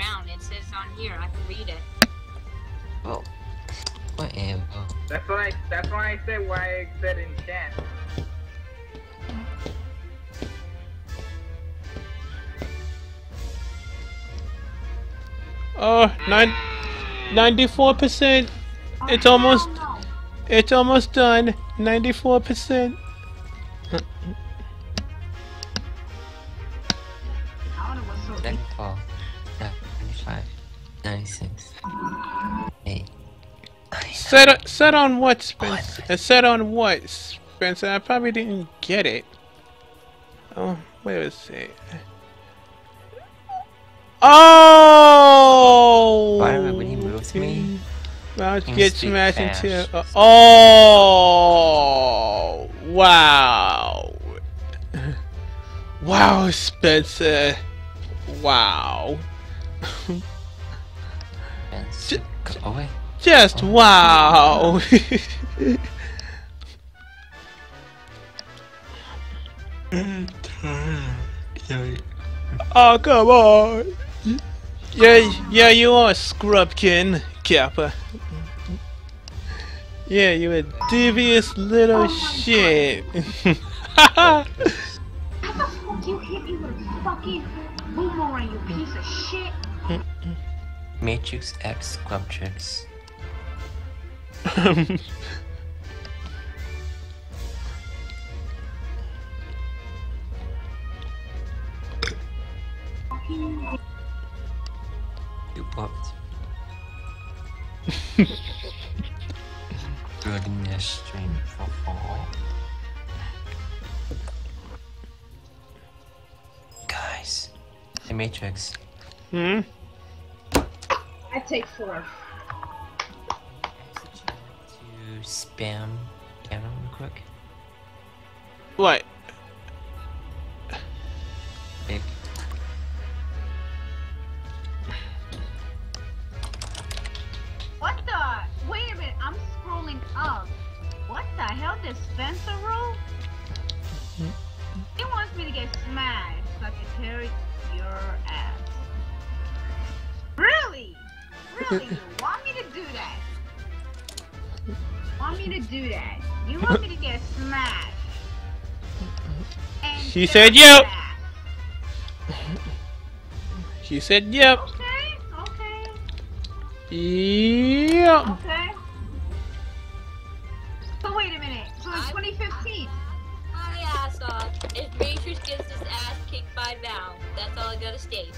around. It says on here. I can read it. Oh, well, whatever. Oh. That's what I. That's why I said why I said enchant. Oh, nine, 94%. It's oh, almost, it's almost done. 94%. Then 96. 8. Set, set on what, Spencer? Uh, set on what, Spencer? I probably didn't get it. Oh, where is it? Oh! Byron, when he moves me, gets speak smashed into. Uh, oh! Wow! Wow, Spencer! Wow! and sit away. Just oh. wow! oh, come on! Yeah, yeah, you are Scrubkin, Kappa. Yeah, you a devious little oh shit. How the fuck you hit me with a fucking boomerang, you piece of shit? Matrix X Tricks. You popped. Building this stream for all. Guys, the Matrix. hmm? I take four. To spam Canon real quick. What? Big. What the? Wait a minute, I'm scrolling up. What the hell? This Spencer rule? He wants me to get smashed so I can carry your ass. Really? Really? You want me to do that? Want me to do that? You want me to get smashed? And She said yep. ass? She said, yep. Okay, okay, Yep. okay. So wait a minute. So it's 2015. My ass off. If Matrix gets his ass kicked by Val, that's all I gotta state.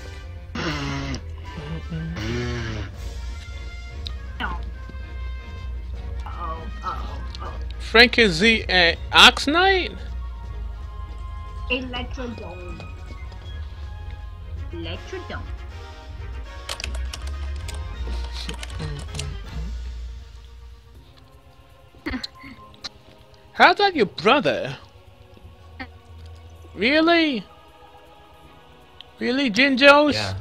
No. Uh-oh, uh-oh, uh-oh. Frank is the uh, Ox Knight? Electrodrome. Electrodrome. How's that your brother? Really? Really, Jinjos? Yeah.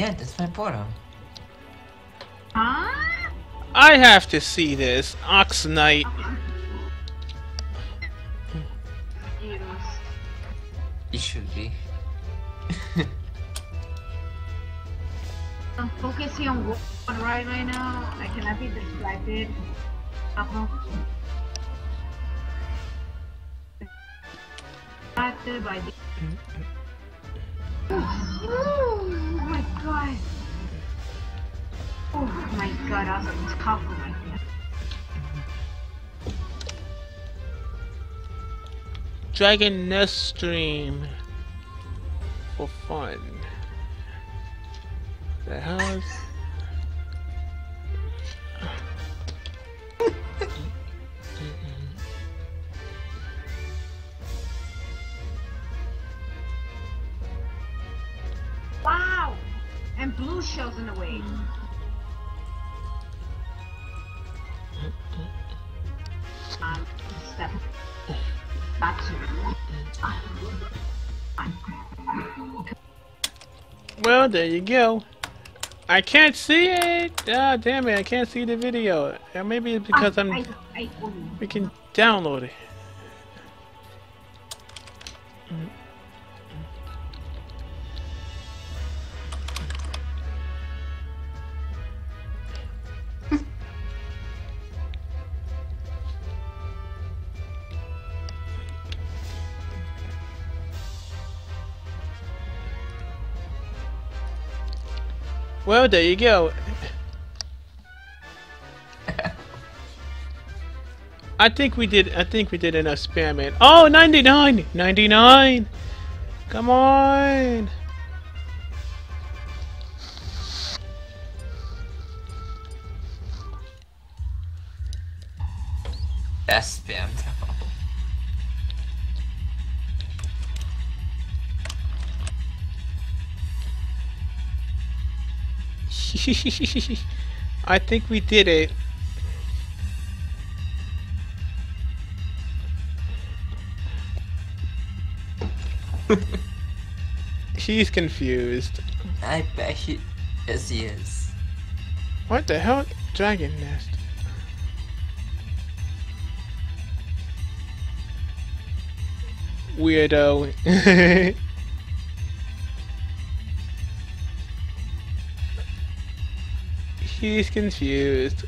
Yeah, that's my portal. Huh? I have to see this. Ox Knight. Yes. You should be. I'm focusing on one right right now. I cannot be distracted. Uh-huh. Distracted by the... God. Oh my god, I was on top of my head. Dragon Nest Stream. For fun. The hell? Well, there you go. I can't see it. Ah, damn it! I can't see the video. Uh, maybe it's because I'm. I, I, We can download it. Well, there you go. I think we did. I think we did enough spamming. Oh, 99! 99! Come on! Best spam I think we did it. He's confused. I bet he. Yes, he is. What the hell? Dragon nest. Weirdo. He's confused.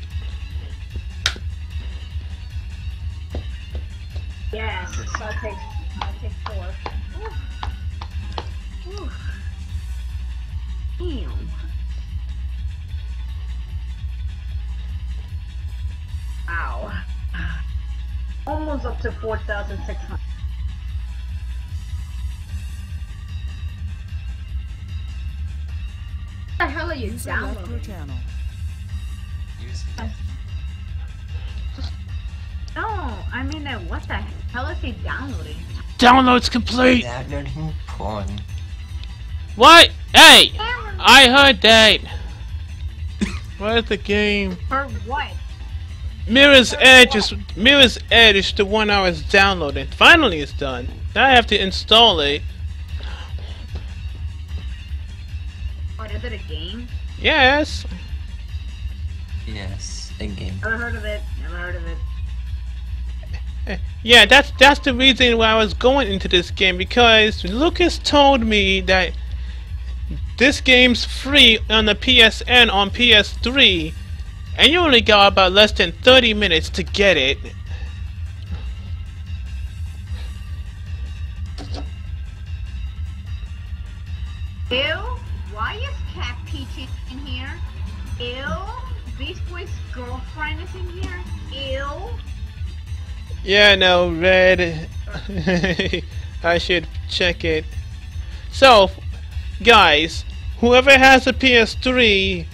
Yes, so I take, I take four. Ooh. Ooh. Damn. Ow. Almost up to 4,600. What the hell are you User downloading? Channel. Use No, I mean, uh, what the hell is he downloading? Download's complete. downloading porn. What? Hey, I heard that. Where's the game? For what? Mirror's Edge is Mirror's Edge is the one I was downloading. Finally, it's done. Now I have to install it. What, is it a game? Yes. Yes, a game. Never heard of it. Never heard of it. Yeah, that's that's the reason why I was going into this game because Lucas told me that this game's free on the PSN on PS3, and you only got about less than 30 minutes to get it. Ew, why is Cat Peach in here? Ew, Beast Boy's girlfriend is in here? Ew. Yeah, no, red. I should check it. So, guys, whoever has a PS3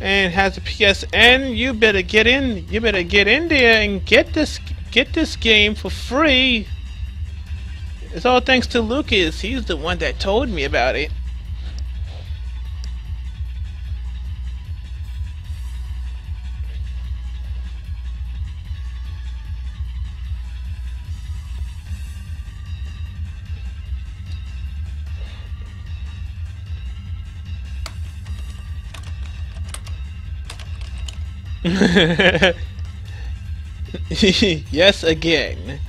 and has a PSN, you better get in. You better get in there and get this get this game for free. It's all thanks to Lucas. He's the one that told me about it. yes, again.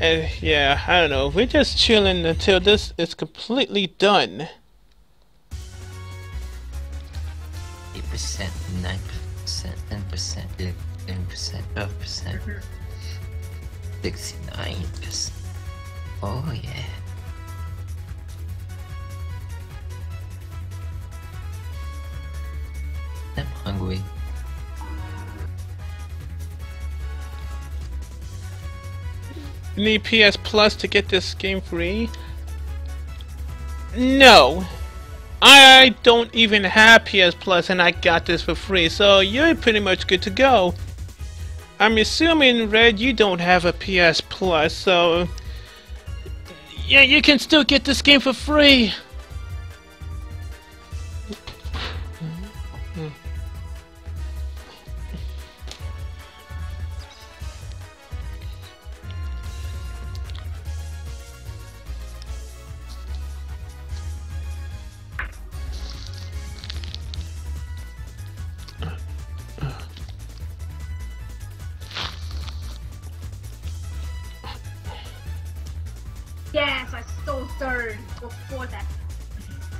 And yeah, I don't know. We're just chilling until this is completely done. Eight percent, nine percent, ten percent, eleven percent, twelve percent, mm-hmm. sixty-nine percent. Oh yeah. I'm hungry. Need PS Plus to get this game free? No. I don't even have PS Plus and I got this for free, so you're pretty much good to go. I'm assuming, Red, you don't have a PS Plus, so... Yeah, you can still get this game for free!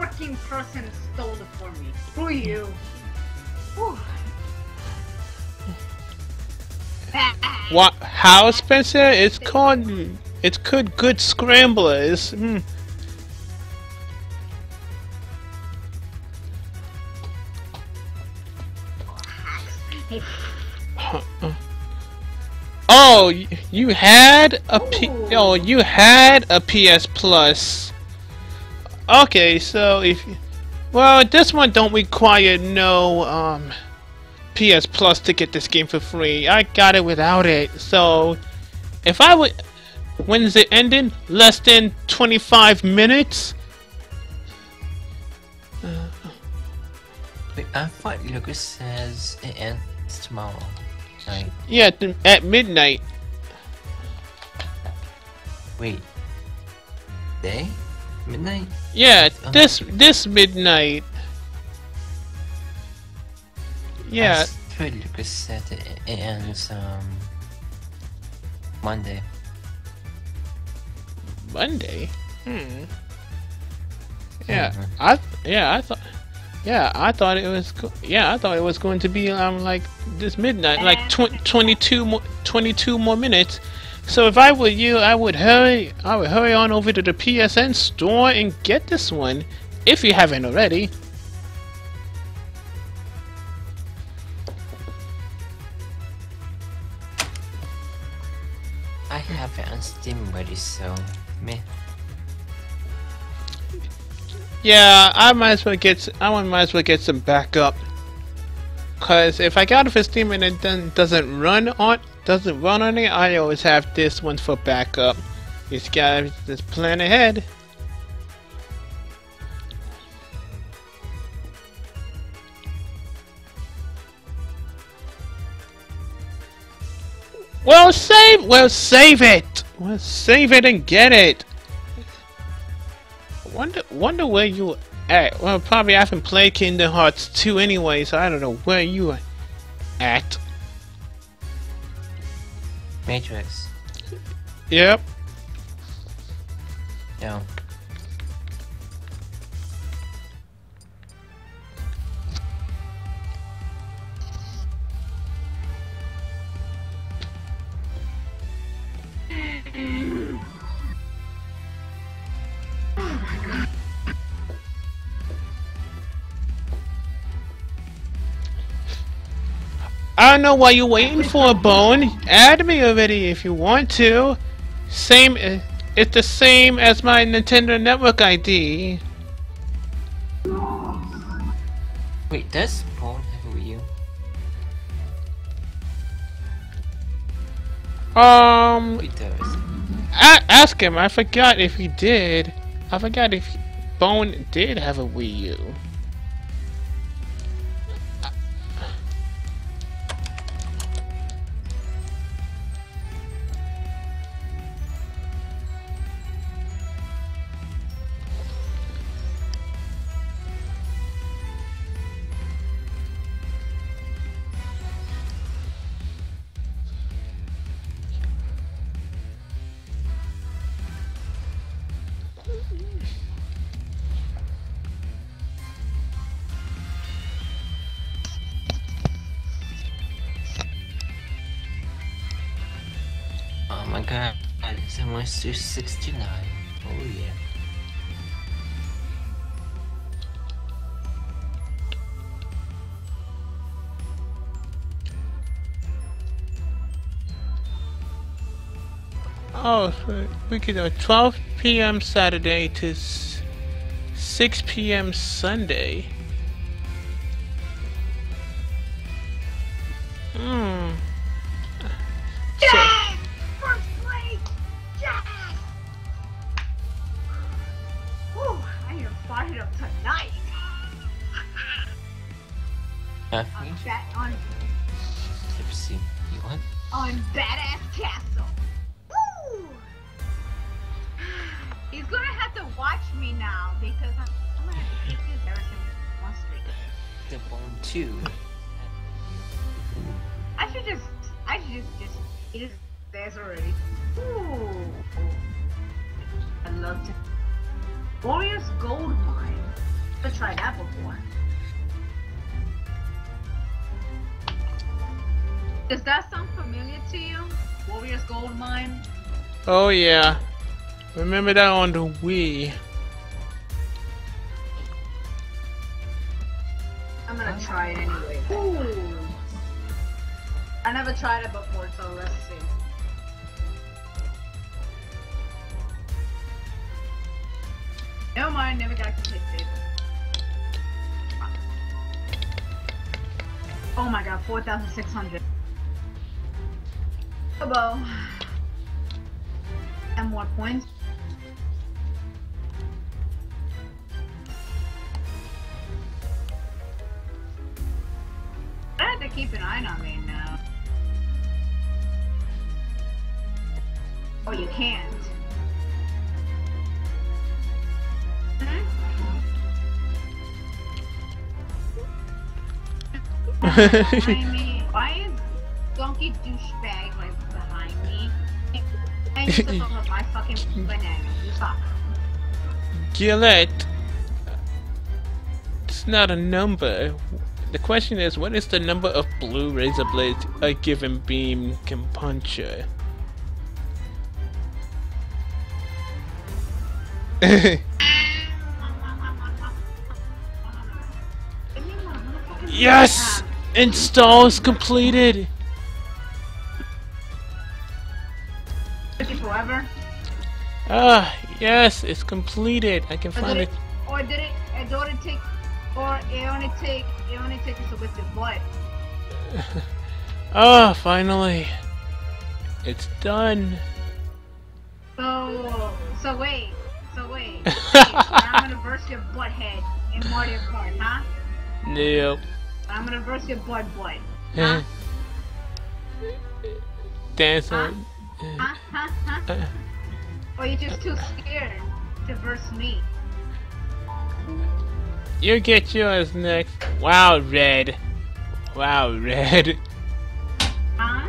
freaking person stole it for me. Screw you. What? How, Spencer? It's called. It's called good scramblers. Mm. Oh, you had a P. Oh, you had a PS Plus. Okay, so if well, this one don't require no um PS Plus to get this game for free. I got it without it. So if I would, when's it ending? Less than 25 minutes. Wait, I thought Lucas says it ends tomorrow. Right? Yeah, at midnight. Wait. Day? Midnight? Yeah, Uh, this this midnight. Yeah, thought Lucas said it, ends um Monday. Monday. Hmm. Yeah, Mhm. I yeah I thought yeah I thought it was yeah I thought it was going to be um like this midnight like tw- 22 more 22 more minutes. So if I were you, I would hurry I would hurry on over to the PSN store and get this one if you haven't already. I have it on Steam already, so meh. Yeah, I might as well get I might as well get some backup. Cause if I got it for Steam and it then doesn't run on doesn't run on it, I always have this one for backup. Just gotta just plan ahead. Well, save. Well, save it. Well, save it and get it. Wonder, wonder where you at. Well, probably I haven't played Kingdom Hearts 2 anyway, so I don't know where you are at. Matrix. Yep. Yeah. I don't know why you're waiting for a bone. Add me already if you want to. Same. uh, It's the same as my Nintendo Network ID. Wait, does Bone have a Wii U? Um, Wait, does. ask him. I forgot if he did. I forgot if Bone did have a Wii U. 69. Oh yeah. Oh, so we could do 12 p.m. Saturday to 6 p.m. Sunday. Hmm. yes! I am fired tonight. Huh? on, bat- on, Tipsy. You want? on Badass Castle. Woo! He's gonna have to watch me now because I'm, I'm gonna have to take his Harrison one streak. The Bone 2. I should just, I should just, just eat his ass already. Ooh. I'd love to. Wario's Gold Mine. I've tried that before. Does that sound familiar to you? Wario's Gold Mine? Oh yeah. Remember that on the Wii. I'm gonna try it anyway. Ooh. I never tried it before, so let's Never mind, never got convicted. Oh my god, 4,600. Hello. And more points. I have to keep an eye on me now. Oh, you can't. Why is Donkey douchebag like behind me? My fucking banana. You suck. Gillette. It's not a number. The question is, what is the number of blue razor blades a given beam can puncture? yes! Install is completed! Forever. Ah, yes, it's completed. I can find it. it? Or did it? It only take? Or it only take? It only takes us with your butt. Ah, finally. It's done. So, so wait, so wait. wait I'm gonna burst your butt head in Mario Kart, huh? Nope. I'm gonna burst your butt boy. Huh? Dance Huh? on. Huh? Huh? Huh? Uh, Or you just too scared to burst me? You get yours next. Wow, red. Wow, red. Huh?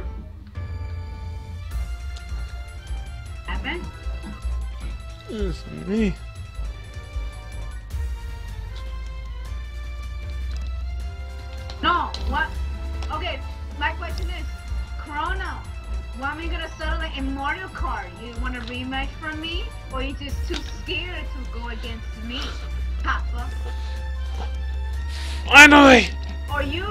Happen? It's me. No, what? Okay, my question is, Chrono, when are we gonna settle it in Mario Kart? You want a rematch from me? Or you just too scared to go against me, Papa? Finally! Or you,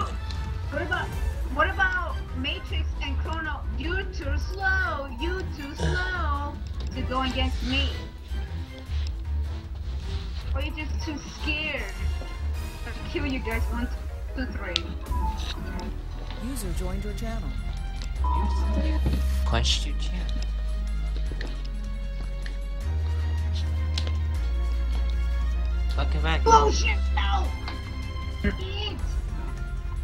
what about, what about Matrix and Chrono? You're too slow, you too slow to go against me. Or you just too scared to kill you guys one, two, three. User joined your channel. Question chat. Welcome back. Bullshit! No! Eat!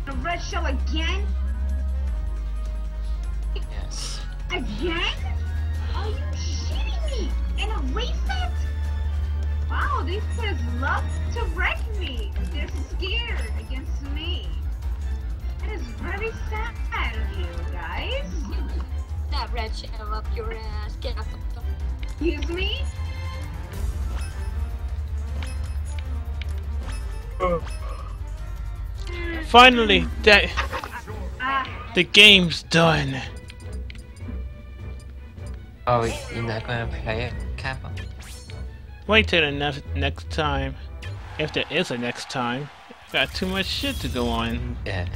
The red shell again? Yes. Again? Are you shitting me? In a reset? Wow, these players love to wreck me. They're scared against me. It is very sad of you guys. That red shadow up your ass. Get out the Excuse me? Finally, that Ah, the game's done. Oh, you're not gonna play it, Kappa? Wait till the next next time, if there is a next time. Got too much shit to go on. Yeah.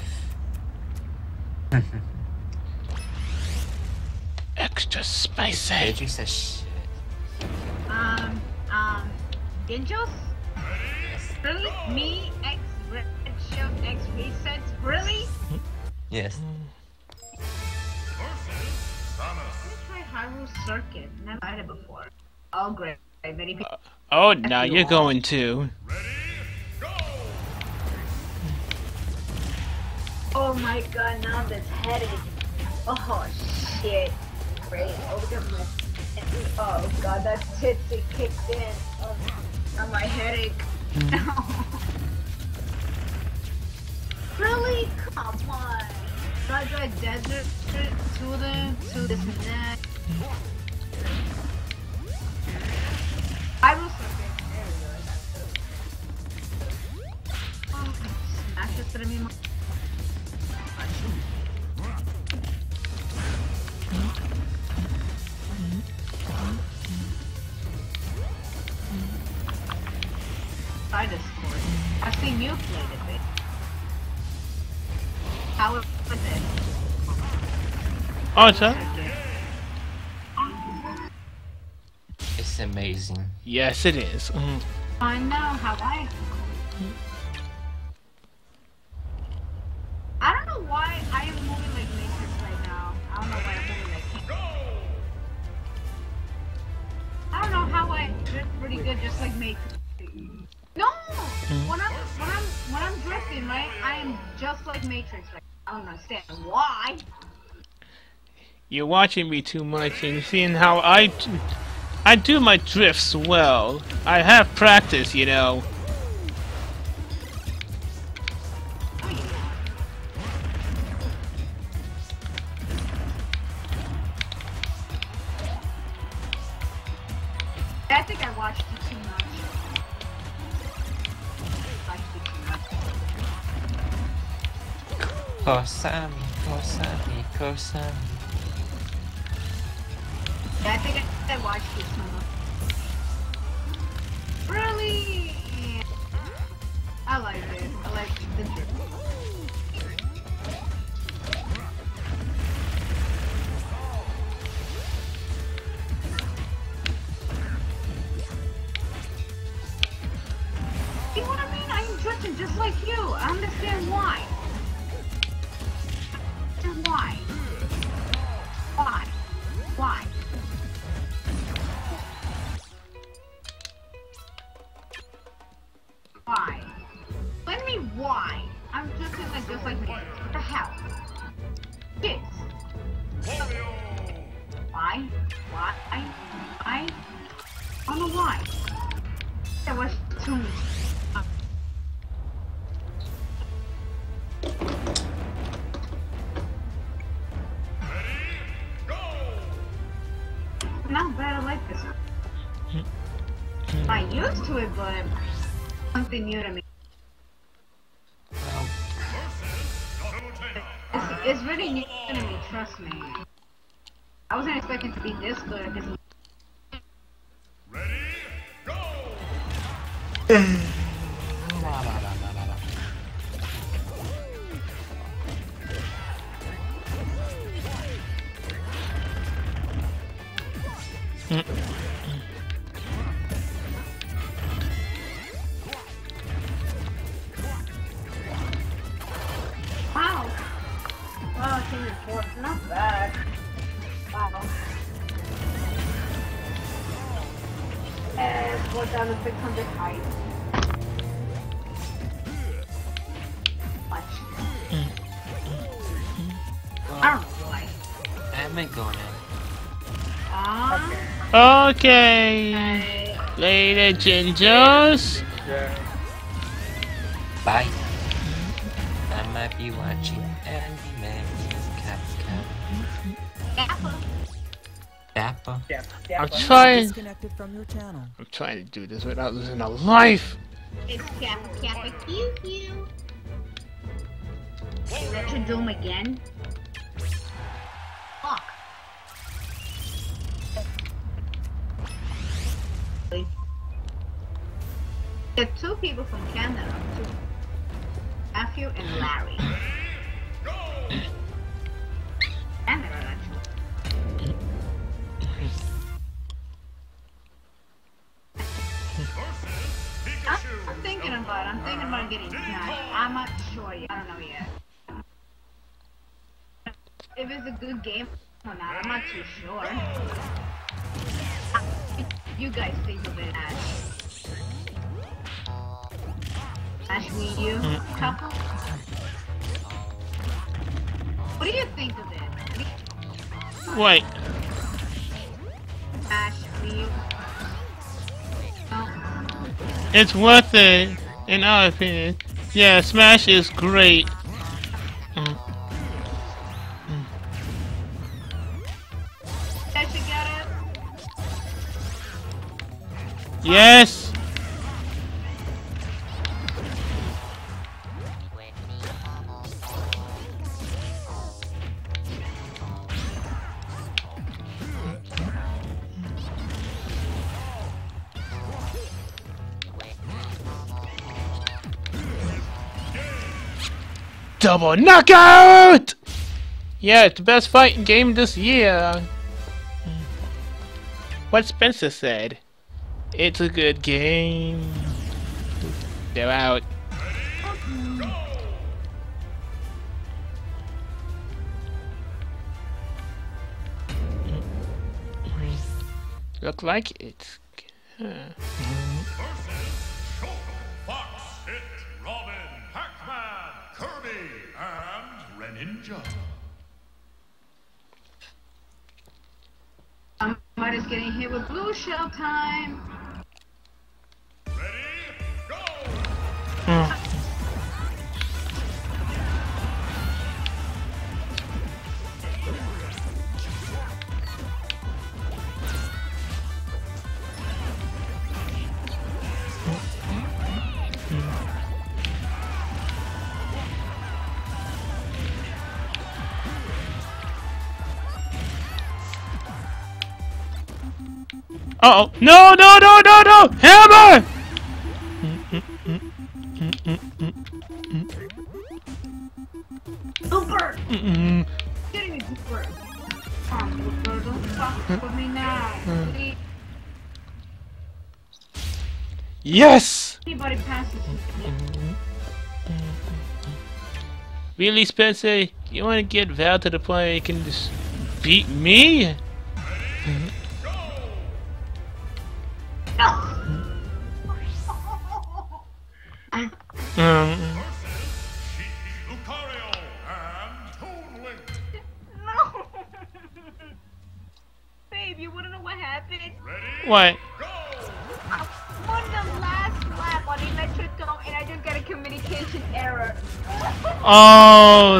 Extra spicy. Did you say shit? um, um, Ginjos? Really? Me, X, red shell, X resets? Really? Yes. Let's try Hyrule Circuit. Never tried it before. Oh, great. Big. Uh, oh, now you're going to. Oh my god, now this headache. Oh shit. Great. Oh, look at my. Oh god, that titsy kicked in. Oh, now my headache. really? Come on. Dry, dry desert to the to this and that. Hyrule Circuit. There we go. I got this. Oh, smash this to me. Try. I've seen you played it, babe. How is it? Arthur? It's amazing. Yes, it is. Mm. I know how I. I don't know why I am moving like Matrix right now. I don't know why I'm moving like. I don't know how I drift pretty good, just like Matrix. No, when I'm when I'm when I'm drifting, right, I am just like Matrix. Right? I don't understand why. You're watching me too much and seeing how I, d- I do my drifts well. I have practice, you know. Oh, yeah. I think I watched you too much. Watched you too much. Kosami, Kosami, Kosami. I think I, I watched this much. Really? I like it. I like the drip. You what I mean? I'm drifting just like you. I understand why. And why? Why? Why? Let me why. I'm drifting like just like. What the hell? This. Why? Why? Why? I don't know why. That was too uh, Not bad, I like this one. I'm used to it, but something new to me. It's, it's really new to me, trust me. I wasn't expecting to be this good at this Wow. Mm. Okay, I- ladies and gents. Bye. I might be watching anime. Capcom. Apple. Apple. Yeah. I'm trying. Disconnected from your channel. I'm trying to do this without losing a life. It's Kappa Kappa Pew Pew. Electrodrome again? There are two people from Canada. Two. Matthew and Larry. I'm thinking about it. I'm thinking about getting Smash. I'm not sure yet. I don't know yet. If it's a good game or not, I'm not too sure. You guys think of it as Ash Wii U couple? What do you think of it? Wait, Ash U? Oh. it's worth it, in our opinion. Yeah, Smash is great. Mm. Yes. Double knockout! Yeah, it's the best fighting game this year. Hmm. What Spencer said. It's a good game. They're out. Look like it's. Fox, Hit, Robin, Pac-Man, Kirby, and Greninja. Somebody's getting hit with blue shell time. Uh oh. No, no, no, no, no! Hammer! Please. Yes! Really, Spencer? You want to get Val to the point where you can just beat me?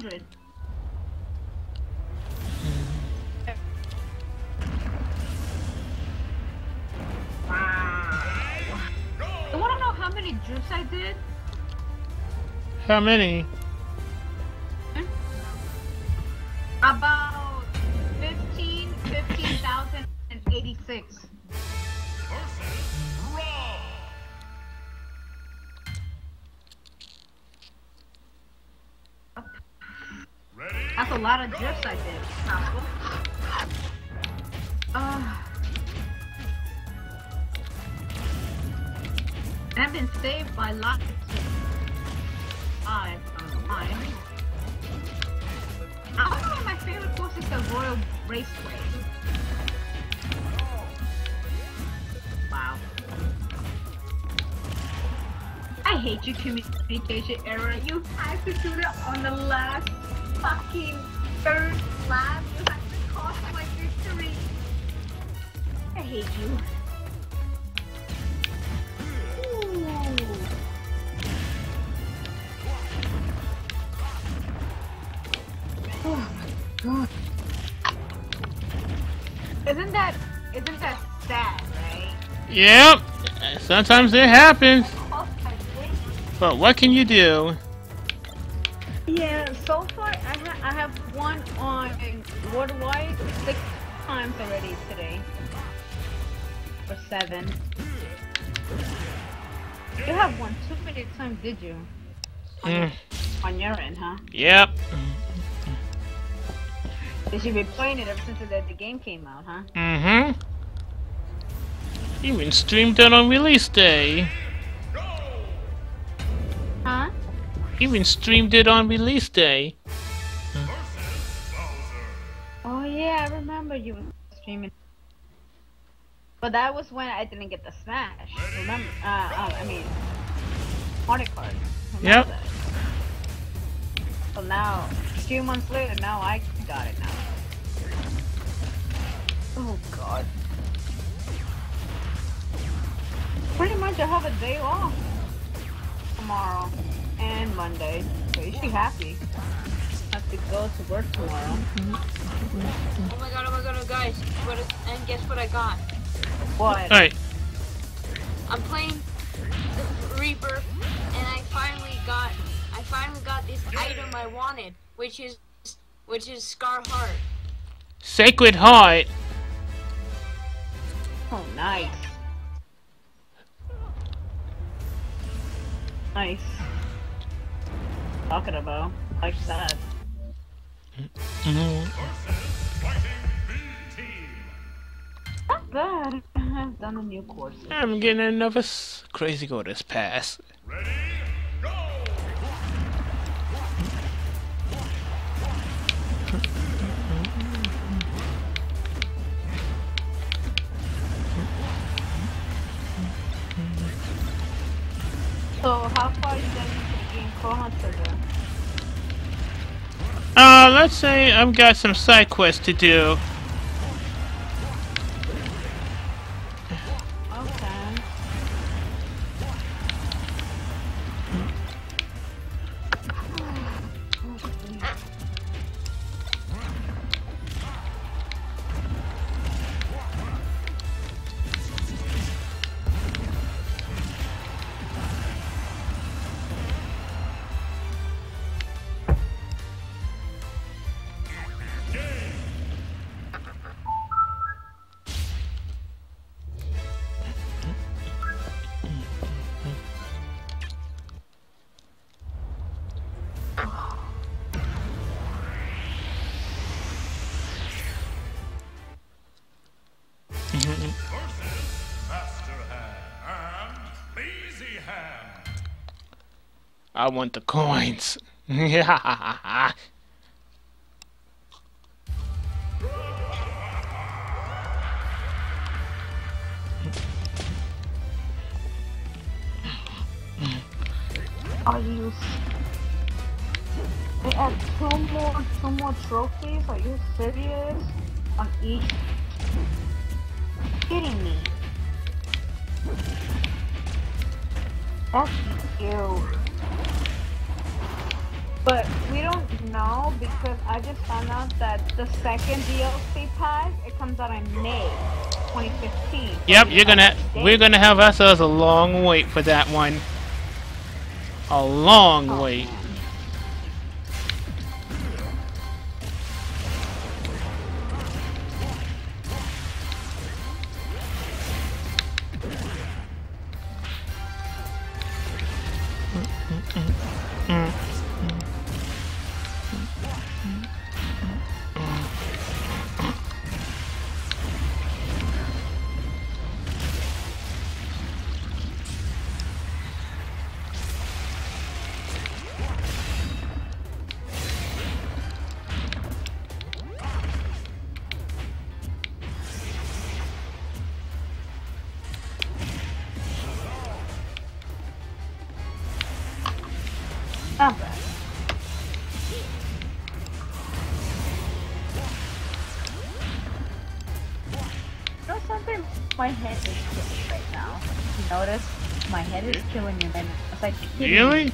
100. Wow. You wanna know how many juice I did? How many? Communication error. You had to do that on the last fucking third lap. You had to cost my victory. I hate you. Ooh. Oh my god. Isn't that isn't that sad, right? Yep. Sometimes it happens. But what can you do? Yeah, so far I, ha- I have one on worldwide six times already today. Or seven. You have won too many times, did you? On, your, Mm, on your end, huh? yep. Because you've been playing it ever since the, the game came out, huh? Mm-hmm. Even streamed it on release day. Even streamed it on release day. Oh yeah, I remember you were streaming. But that was when I didn't get the smash. Remember? Uh, uh I mean, Mario Kart. Yep. that? So now, few months later, now I got it now. Oh god. Pretty much I have a day off tomorrow and Monday. So you should be happy. Have to go to work tomorrow. Oh my god, oh my god, oh guys. What is, and guess what I got? What? Alright, I'm playing the Reaper, and I finally got, I finally got this item I wanted, which is, which is Scar Heart. Sacred Heart. Oh, nice. Nice. Talking about like that. Fighting B team. Not bad. I've done a new course. I'm getting another s- crazy goddess pass. Ready? Go! So how far you Uh, let's say I've got some side quests to do. I want the coins. Yeah. Are you? They add two more, two more trophies. Are you serious? On each? Kidding me? That's cute. But we don't know because I just found out that the second DLC pack it comes out in May 2015. Yep, you're gonna. We're gonna have ourselves a long wait for that one. A long Oh, wait. man. Head is killing me, and it's like me, Really?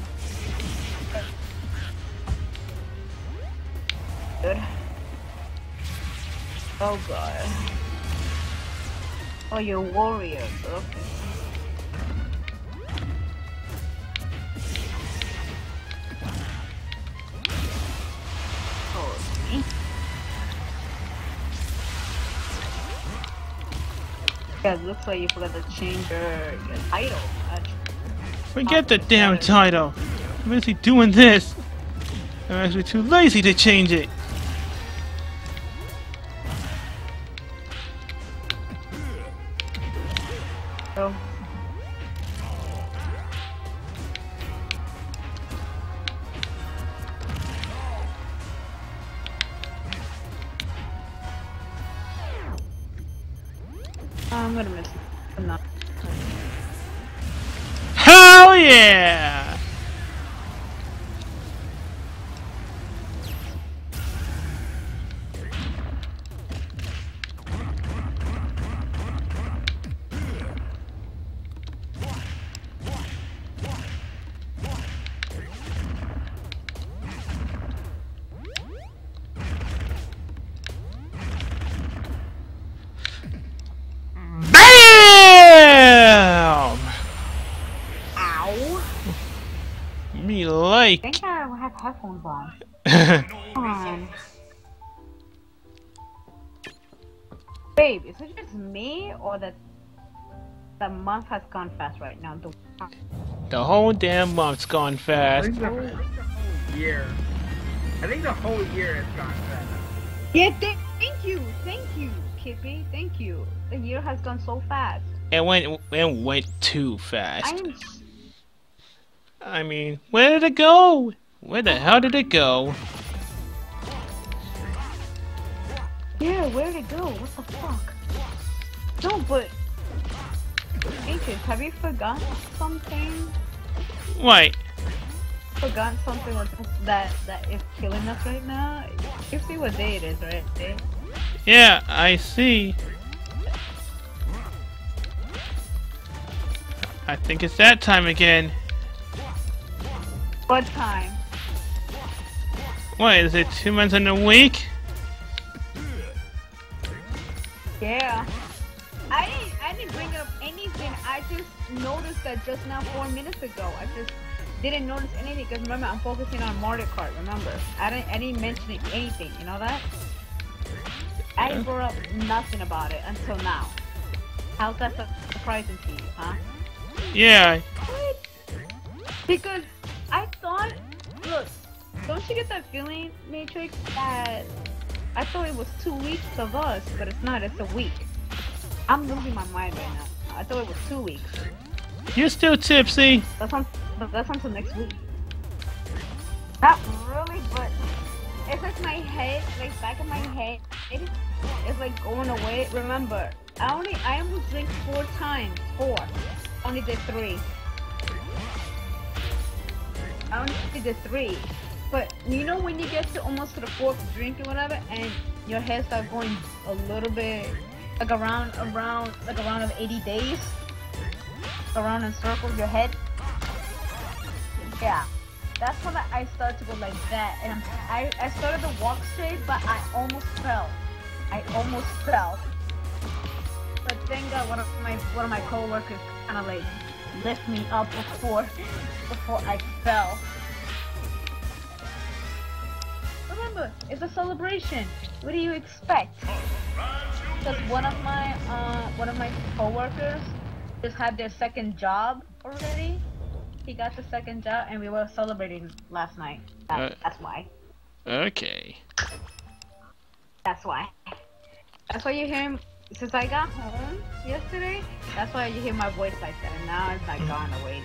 dude. Oh god. Oh, you're warriors. Okay. Oh, it looks like you forgot to change your, your title. Forget the damn title. I'm busy doing this. I'm actually too lazy to change it. Headphones on. Come on. Babe, is it just me or that the month has gone fast right now? The the whole damn month's gone I fast. think the, I think the whole year. I think the whole year has gone fast. Yeah, th- thank you, thank you, Kippy, thank you. The year has gone so fast. It went it went too I fast. am. I mean, where did it go? Where the hell did it go? Yeah, where'd it go? What the fuck? No, but. Ancient, have you forgotten something? Wait, Forgotten something that that, that is killing us right now? You see what day it is, right? Day? yeah, I see. I think it's that time again. What time? What is it? Two months in a week? Yeah. I didn't I didn't bring up anything. I just noticed that just now four minutes ago. I just didn't notice anything because remember I'm focusing on Mario Kart, remember? I didn't I didn't mention anything, you know that? I Yeah. brought up nothing about it until now. How's that su- surprising to you, huh? Yeah, Because thought, look, don't you get that feeling, Matrix, that I thought it was two weeks of us, but it's not. It's a week. I'm losing my mind right now. I thought it was two weeks. you're still tipsy. That's on, that's until next week. Not really, but it's like my head, like back of my head, it's like going away. Remember, I only, I almost drink four times. Four. Only did three. I only did three. But you know when you get to almost to the fourth drink or whatever, and your head starts going a little bit, like around, around, like around of 80 days, around in circles, your head. Yeah, that's when I started to go like that, and I I started to walk straight, but I almost fell. I almost fell. But thank God, one of my one of my coworkers kind of like lift me up before before I fell. Remember, it's a celebration. What do you expect? Because one of my uh one of my coworkers just had their second job already. He got the second job, and we were celebrating last night. That, Uh. that's why. Okay. That's why. That's why you hear him. Since I got home yesterday, that's why you hear my voice like that. And now it's like gone away.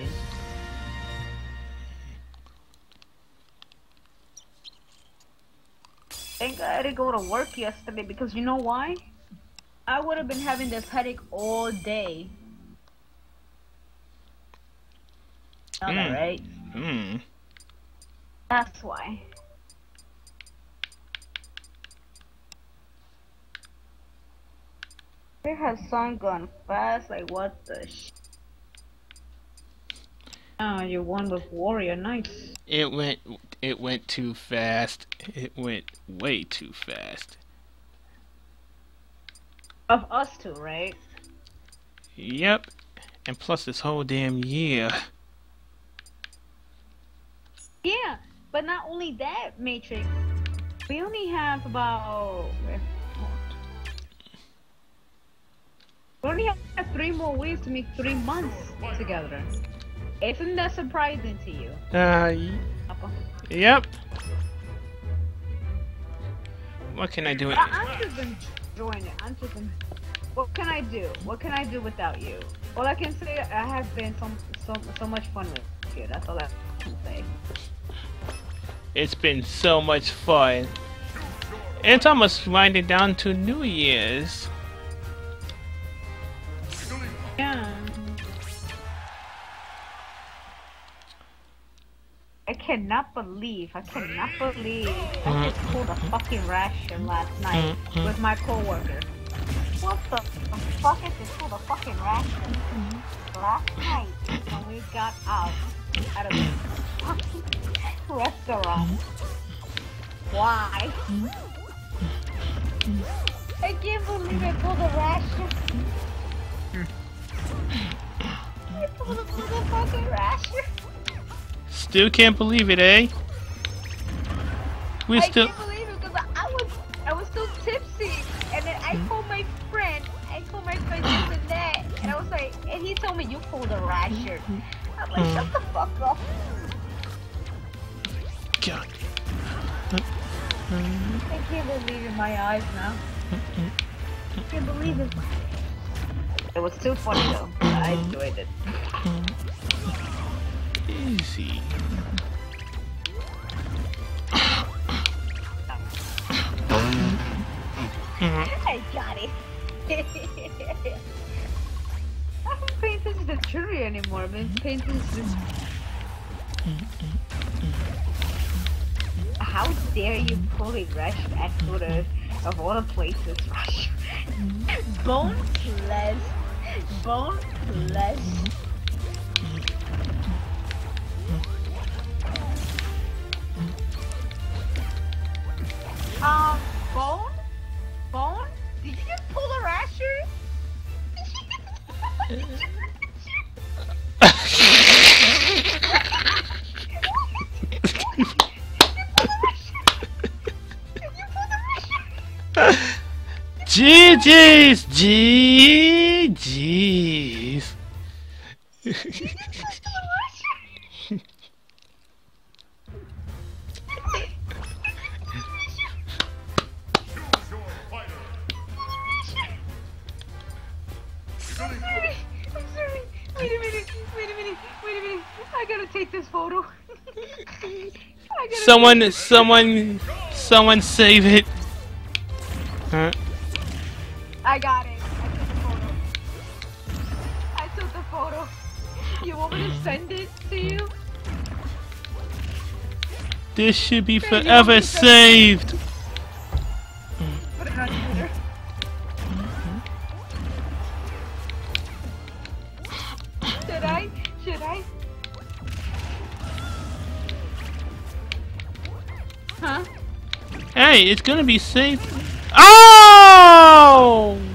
Thank God I didn't go to work yesterday because you know why? I would have been having this headache all day. Know that, Mm. right? Hmm. That's why. It has sun gone fast, like what the sh- Oh, you won with Warrior, nice. It went it went too fast. It went way too fast. Of us two, right? Yep. And plus this whole damn year. Yeah, but not only that, Matrix. We only have about. We only have three more weeks to make three months together. Isn't that surprising to you? Uh yep. What can I do? I- I'm just enjoying it. I'm just. En- what can I do? What can I do without you? All I can say, I have been so so so much fun with you. That's all I can say. It's been so much fun. And it's almost winding down to New Year's. Cannot believe, I cannot believe I just pulled a fucking ration last night Mhm. with my coworker. What the fuck is this pulled a fucking ration last night when we got out of the fucking restaurant? Why? I can't believe I pulled a ration. I pulled a motherfucking ration. Still can't believe it, eh? We I still. can't believe it because I was I was so tipsy, and then I hmm? called my friend. I called my friend this and that, and I was like, and he told me you pulled a rasher. Hmm? I'm like, shut hmm? the fuck up. God. I can't believe in my eyes now. I can't believe it. It was too funny though. I enjoyed it. Easy. I got it. I don't attention to the trivia anymore. I've paying this. How dare you pull a rush Twitter of all the places? Rush. Boneless. Boneless. Um, bone? Bone? Did you just pull a rasher? GG's! GG's! Someone, someone, someone save it. Huh? I got it. I took the photo. I took the photo. You want me to send it to you? This should be you want me forever saved. Hey, it's gonna be. Oh! Oh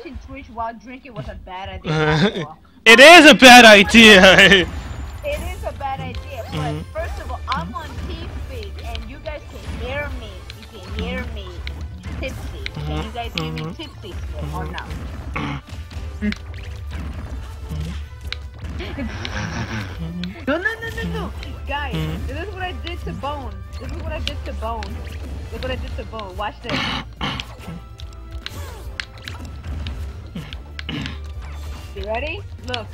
watching Twitch while drinking was a bad idea. it is a bad idea. It is a bad idea, but mm-hmm. first of all, I'm on TeamSpeak and you guys can hear me. You can hear me tipsy. Can you mm-hmm. guys hear me mm-hmm. tipsy still or no? no, no, no, no, no. Guys, this is what I did to Bone. This is what I did to Bone. This is what I did to Bone. Watch this. You ready? Look.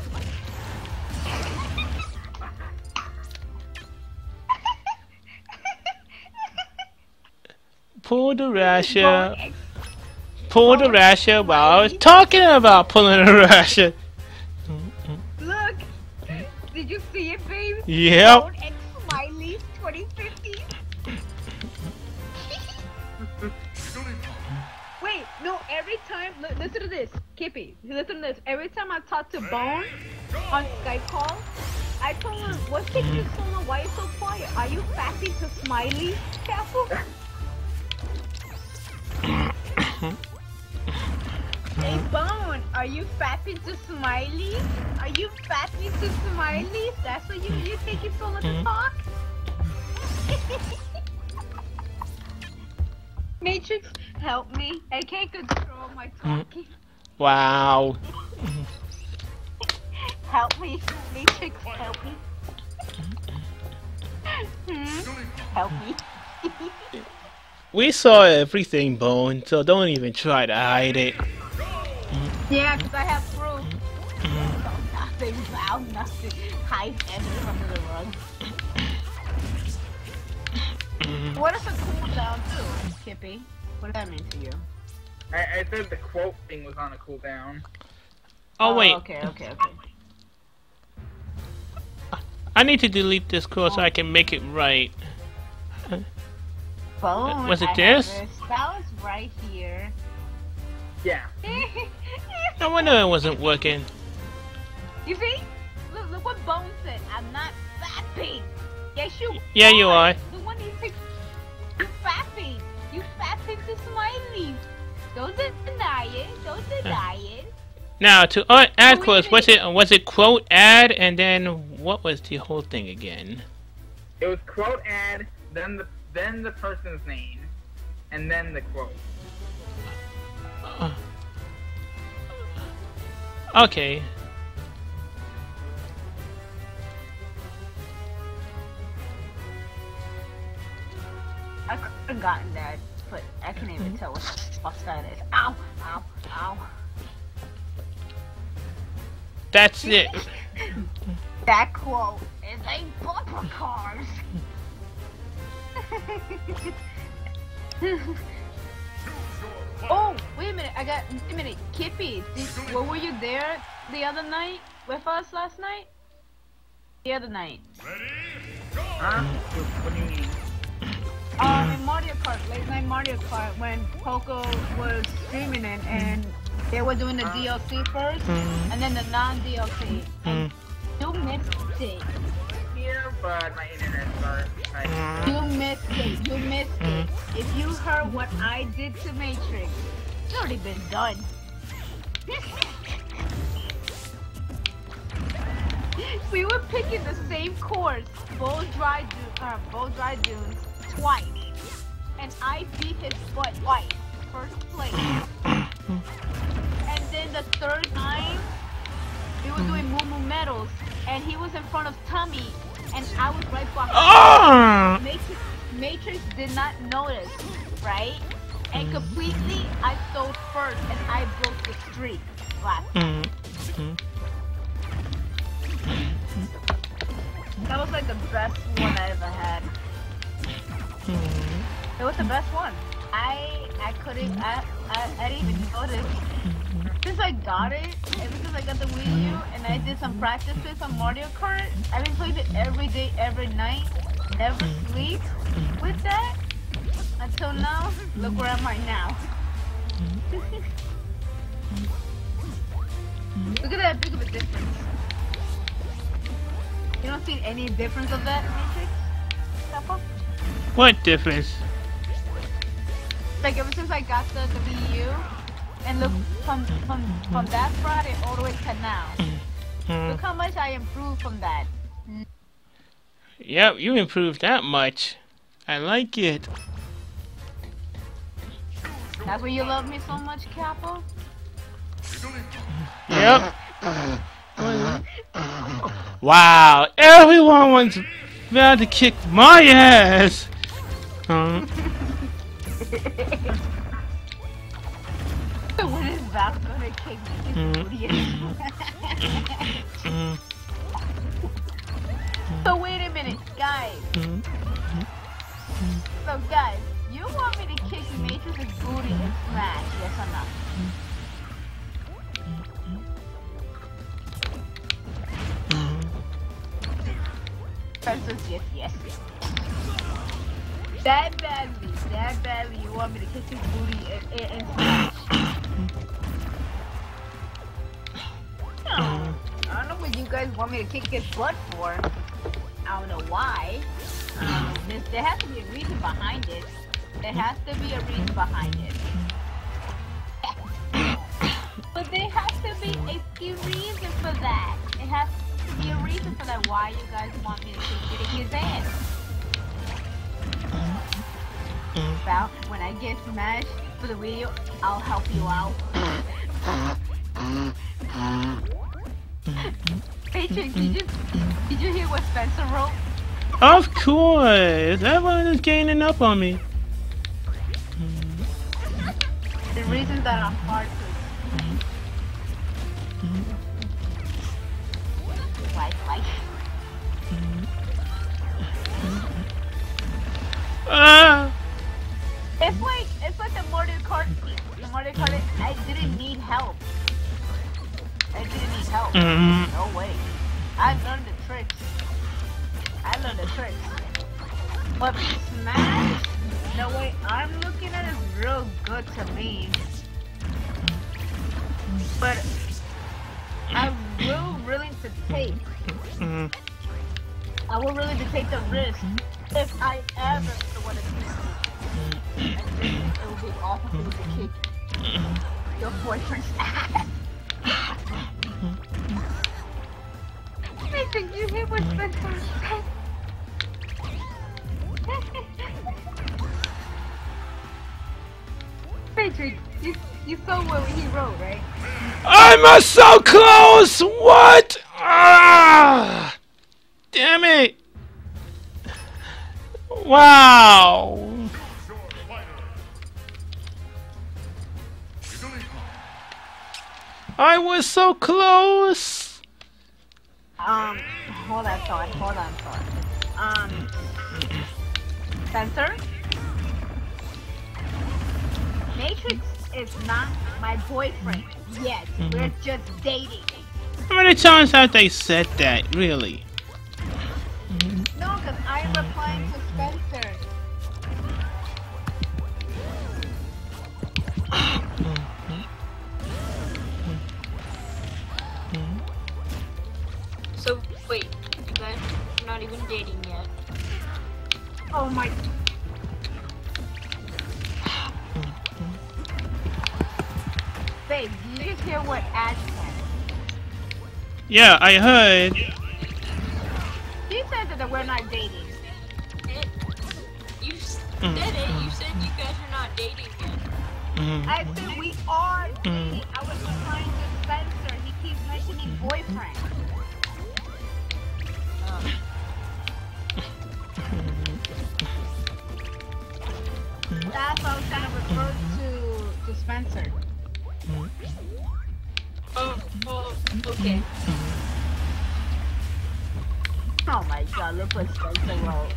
Pull the rasher. Pull the rasher while I was talking about pulling the rasher. Look! Did you see it, babe? Yep. No, every time, li- listen to this, Kippy, listen to this. Every time I talk to Bone on Skype call, I told him, what's taking you so long? Why are you so quiet? Are you fapping to Smiley, Careful. Hey, Bone, are you fapping to Smiley? Are you fapping to Smiley? That's what you, you taking so long to talk? Matrix, help me? I can't control my talking. Wow. Help me, Matrix, help me. Hmm? Help me. We saw everything, Bone, so don't even try to hide it. Yeah, because I have proof. Nothing, wow, nothing. Hide anything under the rug. Mm-hmm. What is a cooldown too, Kippy? What does that mean to you? I, I said the quote thing was on a cooldown. Oh, oh wait, Okay, okay, okay. I need to delete this quote so I can make it right. Phone. Uh, was it I this? That was right here. Yeah. No wonder it wasn't working. you see? Look, look what Bone said. I'm not fapping. Yes, you. Yeah, you are. The you think you fapping. You fapping to Smiley. Don't deny it. Don't deny it. Now to uh, add Oh, quotes, was it was it quote add and then what was the whole thing again? It was quote ad, then the then the person's name, and then the quote. Uh, okay. I could have gotten that, but I can't even mm-hmm. tell what the fuck that is. Ow! Ow! Ow! That's it. That quote is a bumper cars. oh, wait a minute! I got wait a minute, Kippy. Did, well, were you there the other night with us last night? The other night. Huh? What, what do you mean? Um, in Mario Kart, late night Mario Kart, when Poco was streaming it, and they were doing the DLC first, Mm, and then the non-DLC. mm, You missed it. Here, but my internet started. You missed it. You missed it. If you heard what I did to Matrix, it's already been done. we were picking the same course, Bull Dry, Du- uh, Bull Dry Dunes, twice, and I beat his butt twice, first place. and then the third time, we were doing Moo Moo Meadows, and he was in front of Tummy, and I was right behind. Ah! Matrix, Matrix did not notice, right? And completely, I stole first, and I broke the streak last. Mm, mm. That was like the best one I ever had. It was the best one. I I couldn't I I, I didn't even notice. Since I got it, ever since I got the Wii U, and I did some practices on Mario Kart, I've been playing it every day, every night, never sleep with that. Until now, look where I'm right now. look at that big of a difference. You don't see any difference of that, Matrix? Papa? What difference? Like ever since I got the, the Wii U, and look from from from that Friday all the way to now. Mm. Look how much I improved from that. Yep, you improved that much. I like it. That's why you love me so much, Capo? Yep. wow, everyone wants about to kick my ass. Huh? when is gonna kick me? So wait a minute, guys. So guys, you want me to kick Matrix's booty and smash? Yes or no? Yes, yes, yes. That badly, that badly, you want me to kick his booty and, and, and? No, I don't know what you guys want me to kick his butt for. I don't know why. Um, this, there has to be a reason behind it. There has to be a reason behind it. But there has to be a reason for that. It has to be a reason for that. Why you guys want me to keep getting his ass? About when I get smashed, for the video, I'll help you out. Patron, did you did you hear what Spencer wrote? Of course! Everyone is gaining up on me. The reason that I'm hard to mm-hmm. like like Ah! it's like it's like the Mortal Kombat the Mortal Kombat I didn't need help. I didn't need help. Mhm. No way. I learned the tricks. I learned the tricks. But Smash, the way I'm looking at it is real good to me. But I'm real willing to take. Mhm. I will willing to take the risk if I ever want to see it. It would be awful for me to kick your boyfriend's ass. Nathan, you hear what Spencer said? Patrick, you, you saw what he wrote, right? I'm so close! What? Ah! Damn it! Wow! Short fighter. Idoli I was so close! Um, hold on, thought, hold on, thought. Um, Spencer? Matrix is not my boyfriend yet. We're just dating. How many times have they said that, really? Yeah, I heard. He said that we're not dating. It, you s- Mm, said it. You said you guys are not dating yet. Mhm. I said we are dating. I was replying to Spencer. He keeps mentioning boyfriend. That's what I was trying to refer to, to Spencer. Oh, oh, okay. Oh my god, look what Spencer wrote.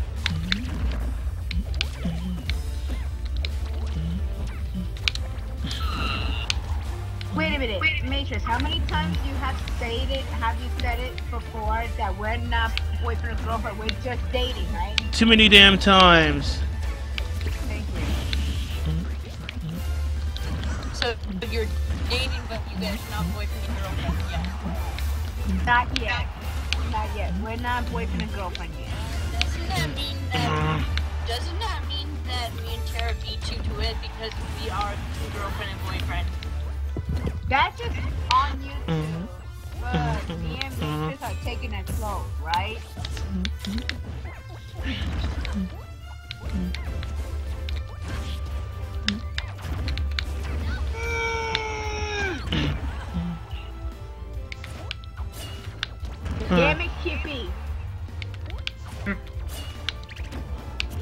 Wait a minute, Matrix, how many times you have stated, have you said it before that we're not boyfriend and girlfriend, we're just dating, right? Too many damn times. Thank you. So you're dating, but you guys are not boyfriend and girlfriend yet. Not yet. Not yet. We're not boyfriend and girlfriend yet. Doesn't that mean that? Doesn't that mean that me and Tara beat you to it because we are girlfriend and boyfriend? That's just on YouTube. Mhm. But me and mm-hmm. Matrix are taking it slow, right? Mm-hmm. Mm-hmm.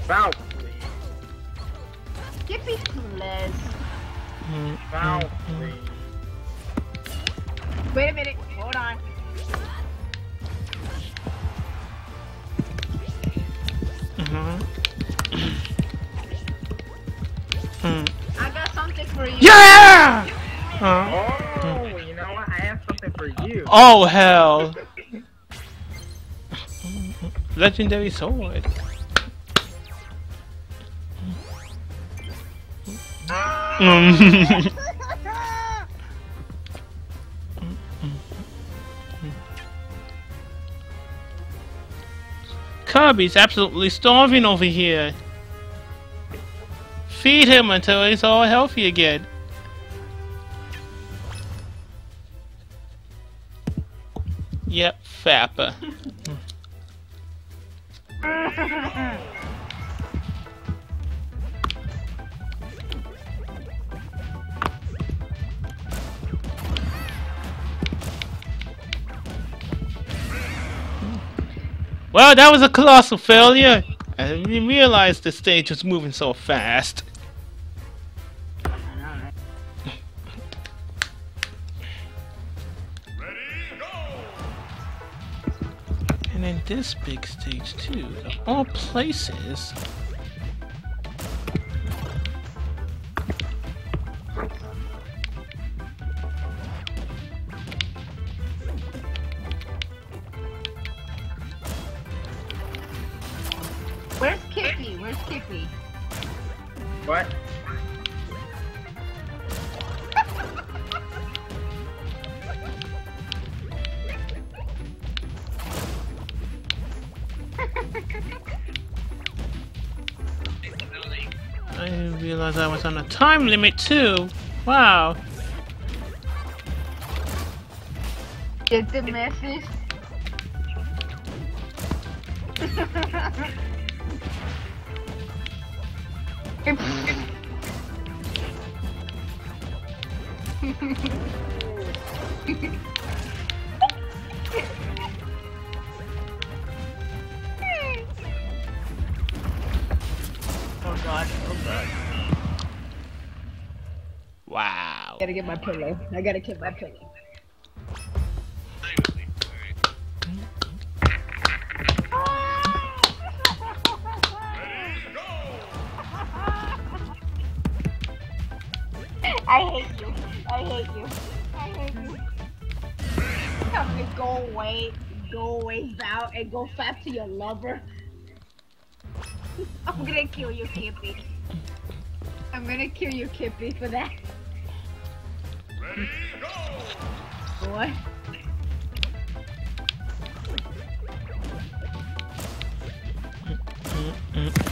Bow, please. Kippy, please. Bow, please. Wait a minute. Hold on. Mhm. Mm. I got something for you. Yeah! Huh? Oh, you know what? I have something for you. Oh hell! Legendary sword. Um, Kirby's absolutely starving over here. Feed him until he's all healthy again. Yep, Fappa. Well, that was a colossal failure. I didn't realize the stage was moving so fast. I know, right? Ready, go! And then this big stage too. Of all places. Kippy? What? I didn't realize I was on a time limit too. Wow. Get the message. oh god, oh god. Wow. Gotta get my pillow. I gotta get my pillow. I'm gonna kill you, Kippy. I'm gonna kill you, Kippy, for that. Ready, go! Boy. Anyways,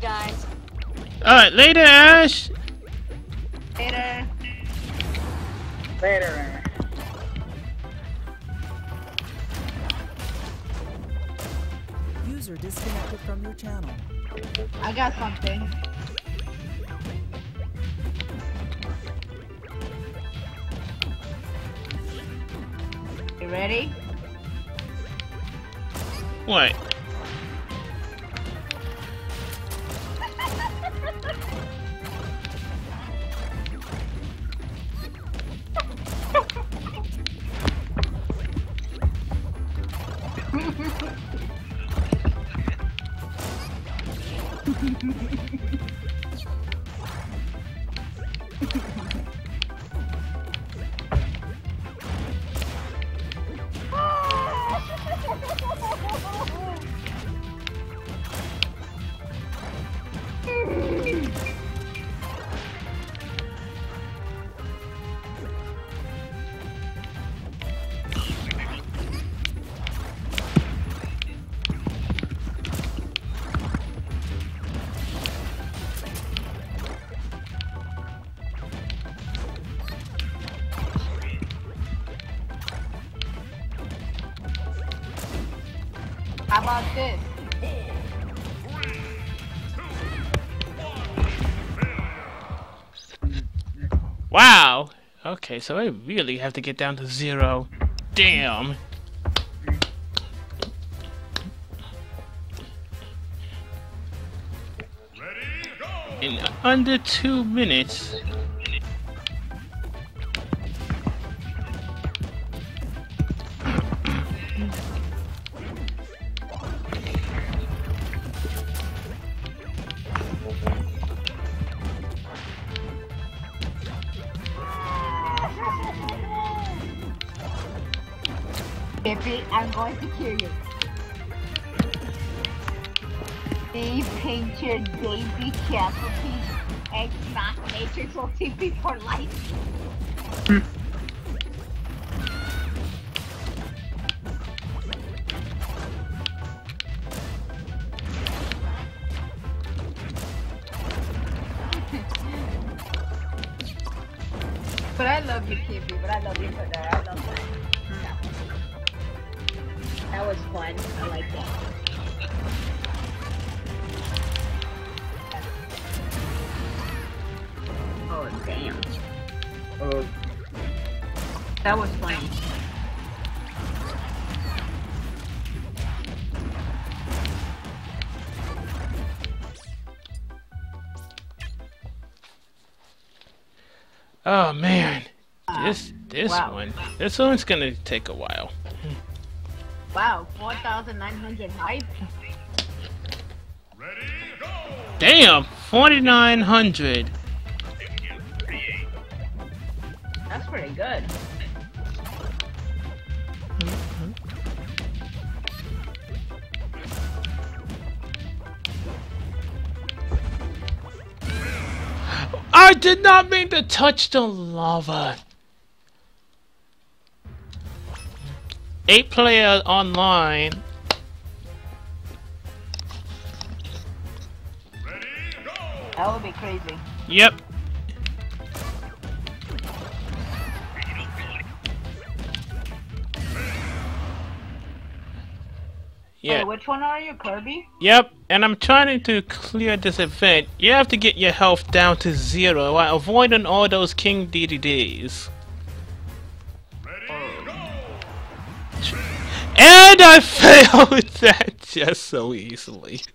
guys. Alright, later, Ash. So I really have to get down to zero. Damn. Ready! In under two minutes. Baby casualties and not matrix will TP for life. Hmm. One, this one's gonna take a while. Wow, 4,900 hype? Ready, go! Damn, forty nine hundred. That's pretty good. I did not mean to touch the lava. Eight player online. Ready! That would be crazy. Yep. Yeah. Wait, which one are you, Kirby? Yep, and I'm trying to clear this event. You have to get your health down to zero while avoiding all those King Dededes. And I failed that just so easily.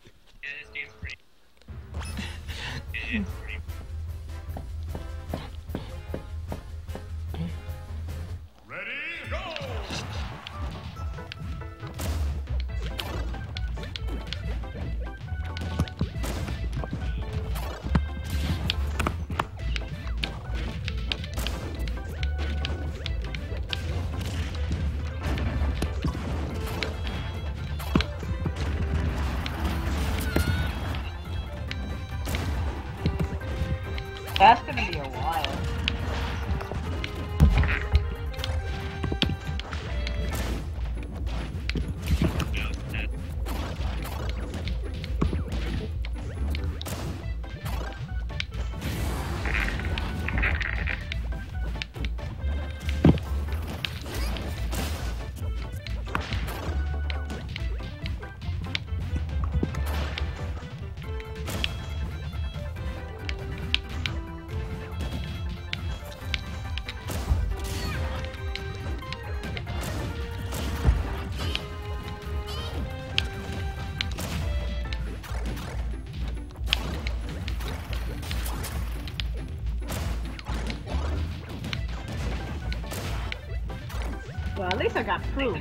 Well, at least I got proof.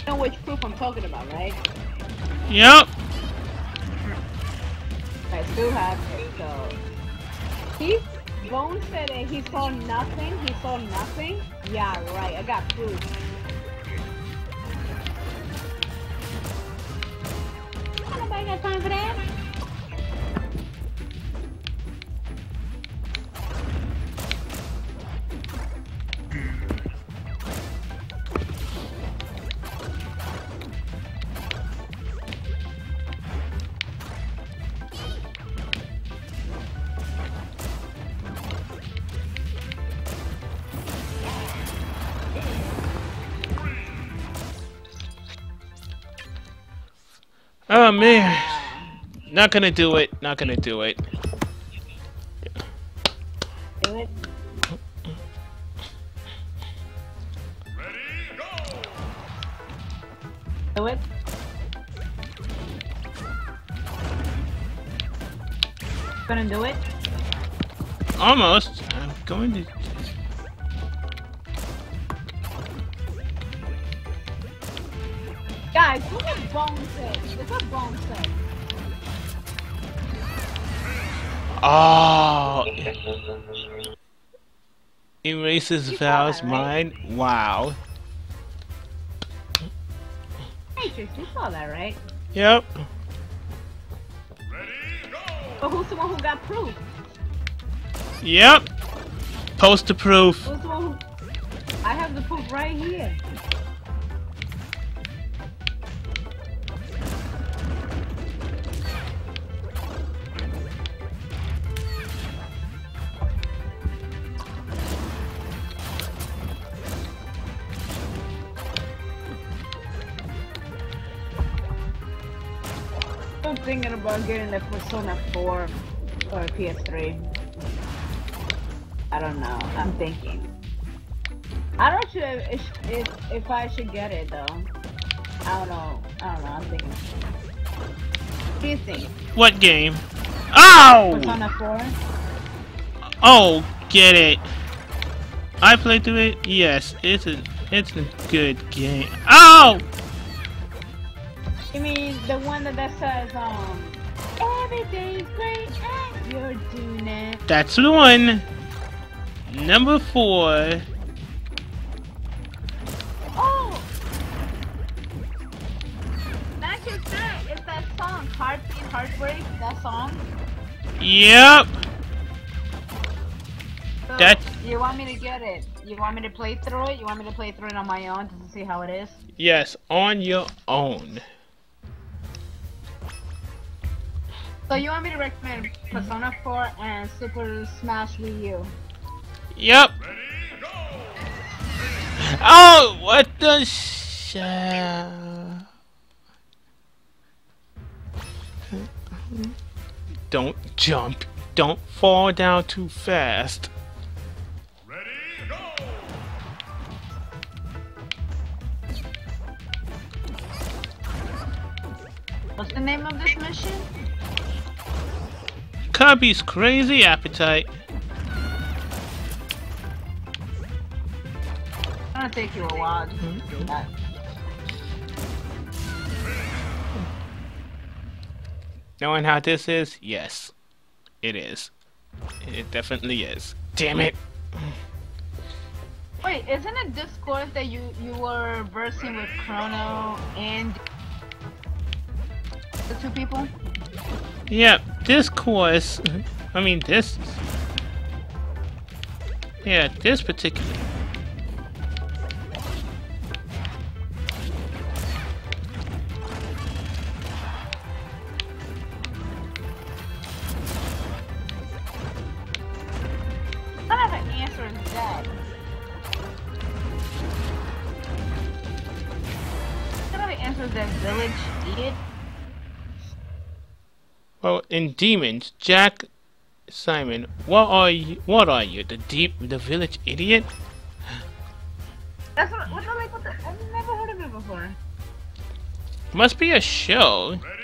You know which proof I'm talking about, right? Yep. I still have it, so. He, Bone said that he saw nothing. He saw nothing. Yeah, right. I got proof. Nobody got time for that. Man. Not gonna do it. Not gonna do it. Do it. Ready, go! Do it. Gonna do it. Almost. I'm going to. Erases You saw Val's that, right? mind. Wow. Matrix, you saw that, right? Yep. Ready, go! But who's the one who got proof? Yep. Poster proof. PS3. I don't know. I'm thinking. I don't sure if, if if I should get it though. I don't know. I don't know. I'm thinking. What do you think? What game? Oh! Persona 4? Oh, get it. I played through it. Yes, it's a it's a good game. Oh! You mean the one that, that says um everything's great you're doing it. That's the one. Number four. Oh! That's just it. It's that song, Heartbeat Heartbreak. That song. Yep. So, That's- You want me to get it? You want me to play through it? You want me to play through it on my own just to see how it is? Yes, on your own. So you want me to recommend Persona 4 and Super Smash Wii U? Yep. Ready, go! Oh, what the sh- Don't jump. Don't fall down too fast. Ready, go! What's the name of this mission? Cubby's crazy appetite. Gonna take you a while to do that. Knowing how this is, yes, it is. It definitely is. Damn it. Wait, isn't it this course that you you were versing with Chrono and the two people? Yep, this course, I mean this, yeah, this particular, in Demons, Jack, Simon, what are you, what are you, the deep, the village idiot? That's what, what the like what the I've never heard of it before. Must be a show. Ready,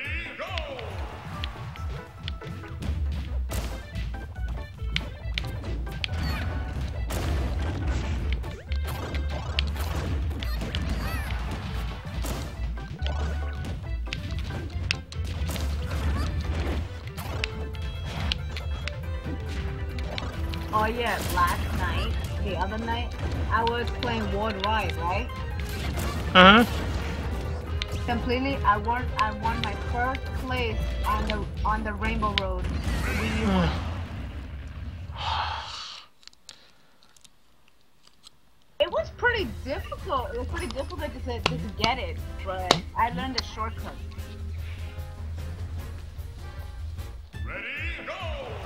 Oh yeah, last night, the other night, I was playing World Wide, right? Uh huh. Completely, I won. I won my first place on the on the Rainbow Road. the Wii U one. It was pretty difficult. It was pretty difficult to, to, to get it, but I learned the shortcut. Ready, go!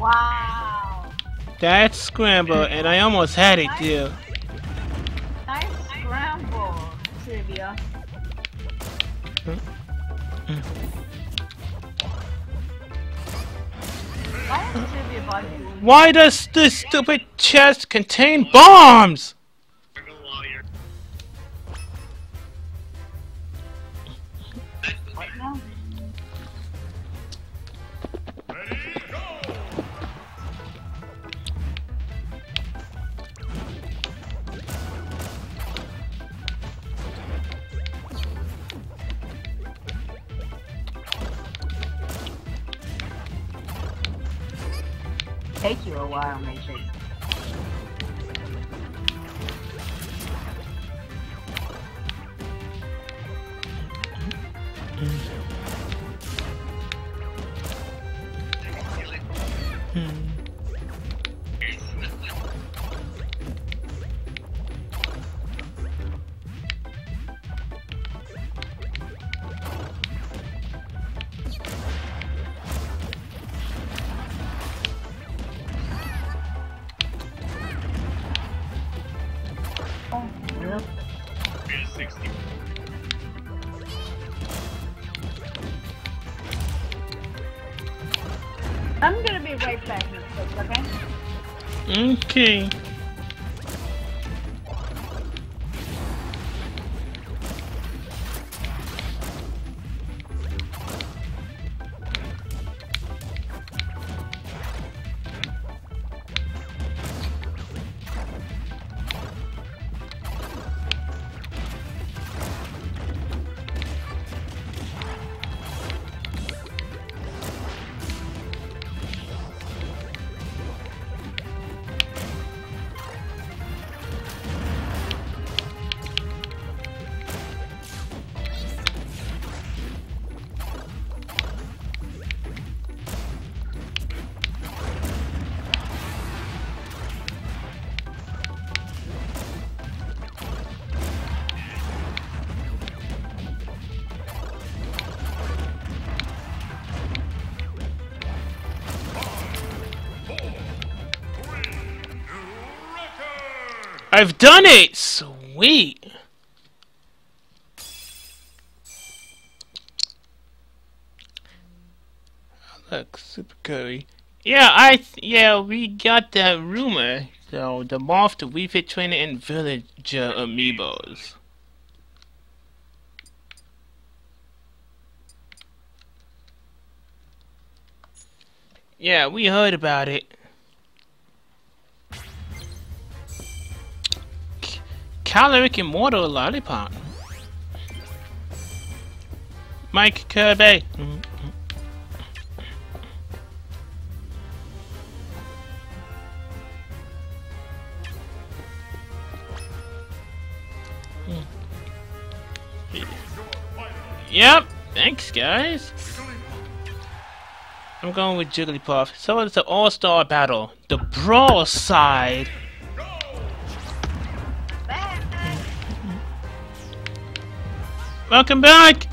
Wow. That's Scramble, and I almost had it too. Nice scramble, trivia. Why is trivia bug you? Why does this stupid chest contain bombs? Take you a while, Matrix. Okay? I've done it! Sweet! Look, super curry. Yeah, I th yeah, we got that rumor. So the moth, the Wii Fit Trainer, and Villager amiibos. Yeah, we heard about it. Caloric Immortal Lollipop. Mike Kirby. Yep, thanks guys. I'm going with Jigglypuff. So it's an all-star battle. The Brawl side. Welcome back!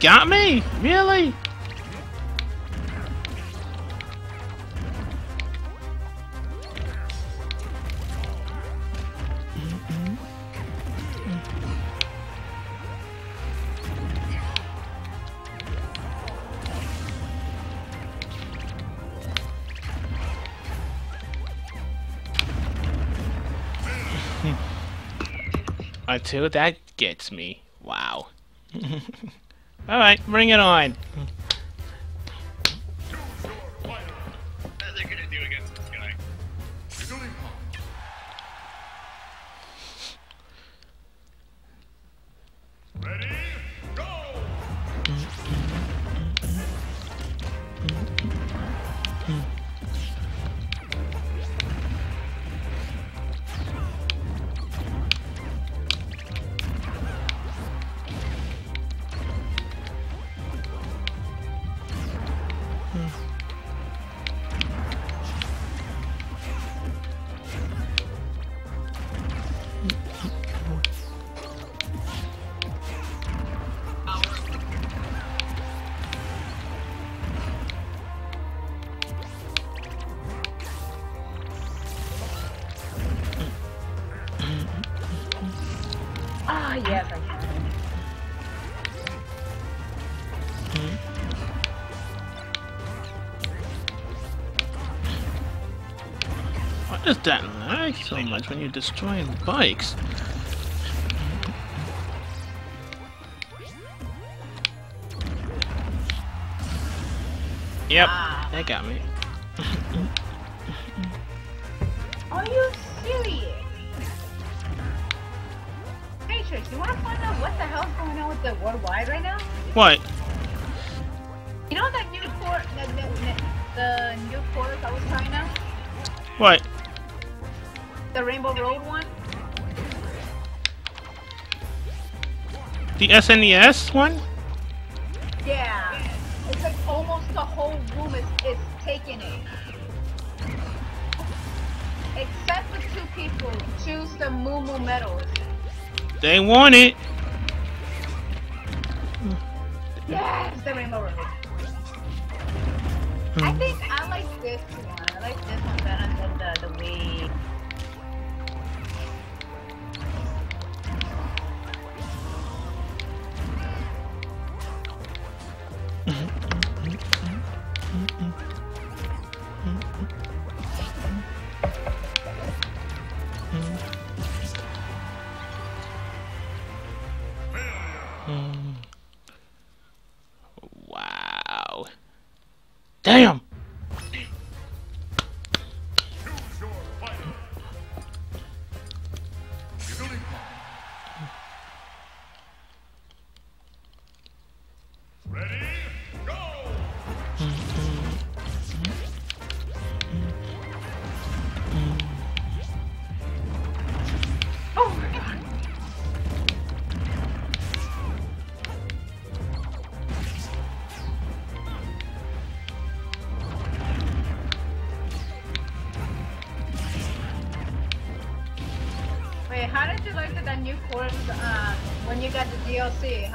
Got me? Really? Until that gets me. Wow. Alright, bring it on. Ready, go! Does that lag so much when you're destroying bikes? Yep. Ah. That got me. Are you serious? Matrix, you wanna find out what the hell's going on with the worldwide right now? What? The SNES one? Yeah. It's like almost the whole room is, is taking it. Except for two people choose the Moo Moo Meadows. They want it.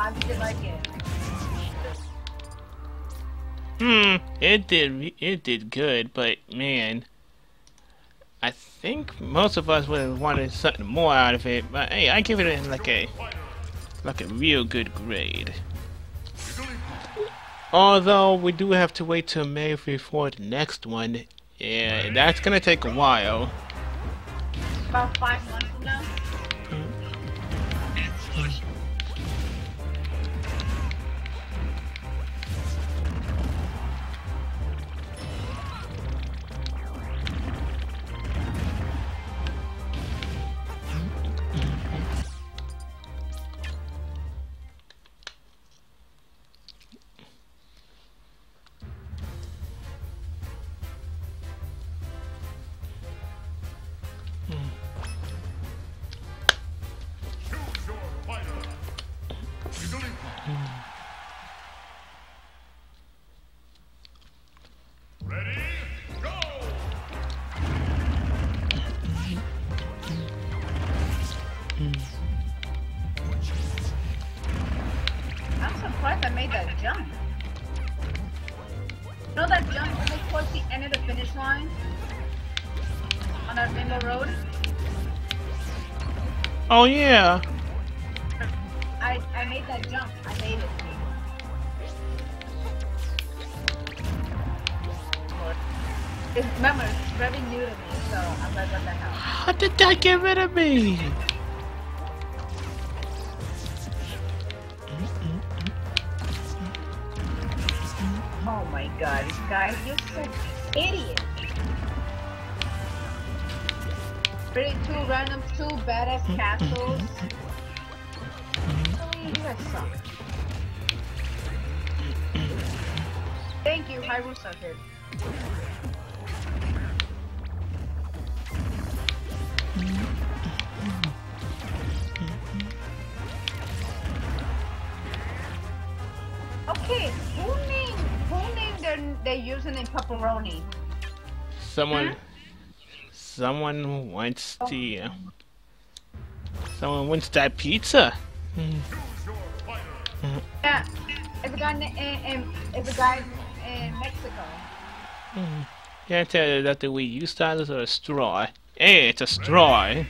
Like it? Hmm. It did. It did good, but man, I think most of us would have wanted something more out of it. But hey, I give it a, like a like a real good grade. Although we do have to wait till May before the next one. Yeah, that's gonna take a while. About five Oh yeah. I, I made that jump. I made it. It's, remember, it's very new to me, so I'm like, what the hell? How did that get rid of me? Two badass castles. Really, you guys suck. Thank you, Hyrule Sucker. Okay, who named who named their their username pepperoni? Someone, someone wants the, uh, someone wants that pizza. Your. Yeah, it's a guy in, in, it's a guy in Mexico. Hmm. Can't tell you that the Wii U style is or a straw. Hey, it's a straw. Eh?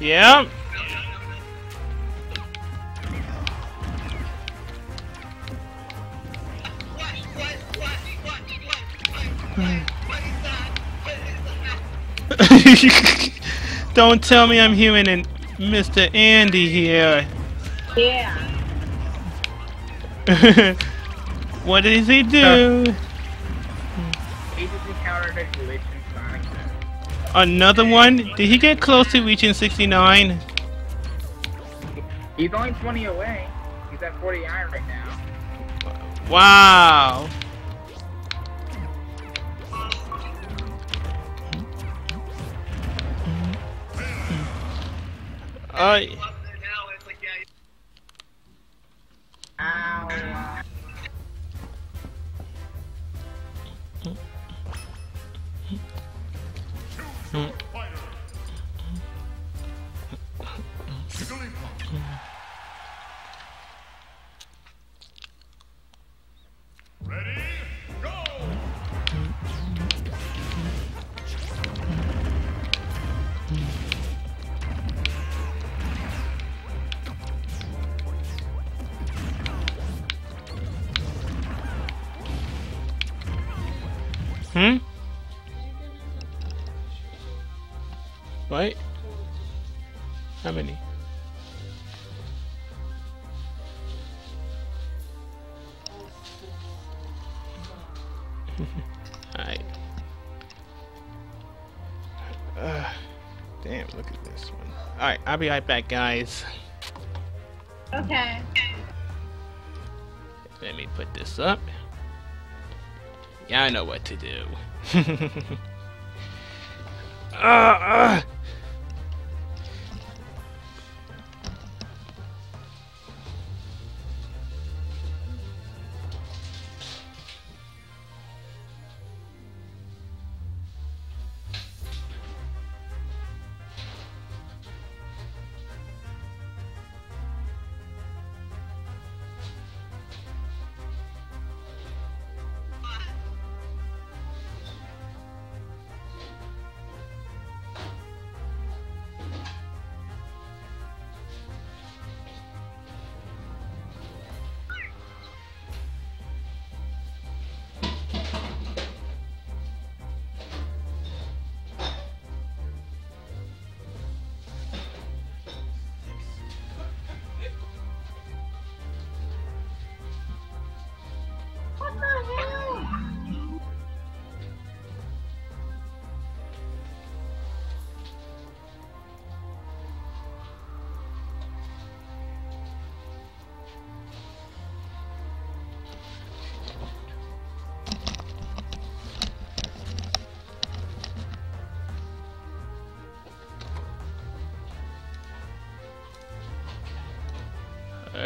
Yeah. Don't tell me I'm hearing an Mr. Andy here. Yeah. what does he do? He Another one? Did he get close to reaching 69? He's only 20 away. He's at 40 iron right now. Wow. Uh, I'll be right back, guys. Okay. Let me put this up. Yeah, I know what to do. uh,